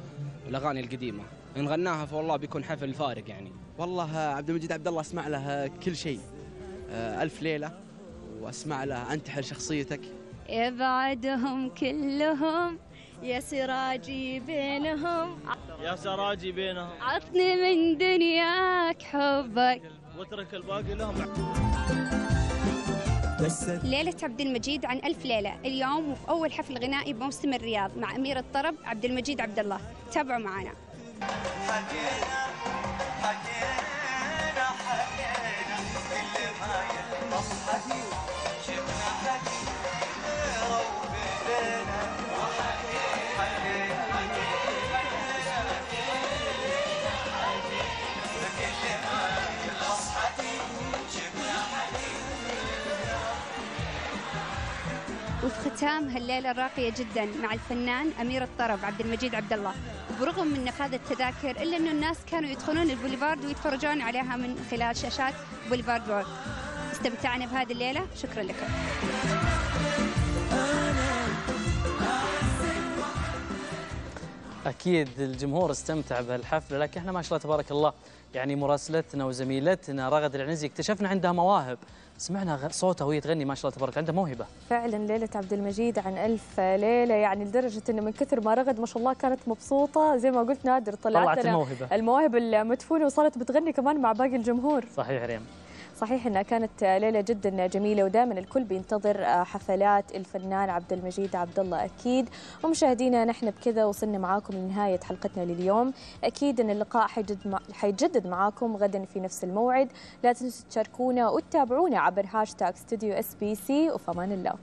الأغاني القديمة. إن غناها فوالله بيكون حفل فارق يعني. والله عبد المجيد عبد الله أسمع له كل شيء. آه، ألف ليلة. وأسمع له أنتحل شخصيتك. يبعدهم كلهم. يا سراجي بينهم. يا سراجي بينهم. عطني من دنياك حبك. واترك الباقي لهم. ليلة عبد المجيد عن ألف ليلة. اليوم وفي أول حفل غنائي بموسم الرياض مع أمير الطرب عبد المجيد عبد الله. تابعوا معنا. وفي ختام هالليلة الراقية جدا مع الفنان أمير الطرب عبد المجيد عبد الله وبرغم من نفاذ التذاكر إلا أنه الناس كانوا يدخلون البوليفارد ويتفرجون عليها من خلال شاشات بوليفارد وورد. استمتعنا بهذه الليلة. شكرا لكم. أكيد الجمهور استمتع بهالحفلة لكن إحنا ما شاء الله تبارك الله يعني مراسلتنا وزميلتنا رغد العنزي اكتشفنا عندها مواهب. سمعنا صوتها وهي تغني ما شاء الله تبارك عندها موهبة. فعلا ليلة عبد المجيد عن ألف ليلة يعني لدرجة إنه من كثر ما رغد ما شاء الله كانت مبسوطة. زي ما قلت نادر طلعت طلعت لنا الموهبة. المواهب المدفونة وصارت بتغني كمان مع باقي الجمهور. صحيح ريم. صحيح إنها كانت ليلة جدا جميلة ودائما الكل بينتظر حفلات الفنان عبد المجيد عبد الله. أكيد ومشاهدينا نحن بكذا وصلنا معاكم لنهاية حلقتنا لليوم. أكيد إن اللقاء حيجد مع... حيتجدد معاكم غدا في نفس الموعد. لا تنسوا تشاركونا وتتابعونا عبر هاشتاغ استوديو SBC وفي أمان الله.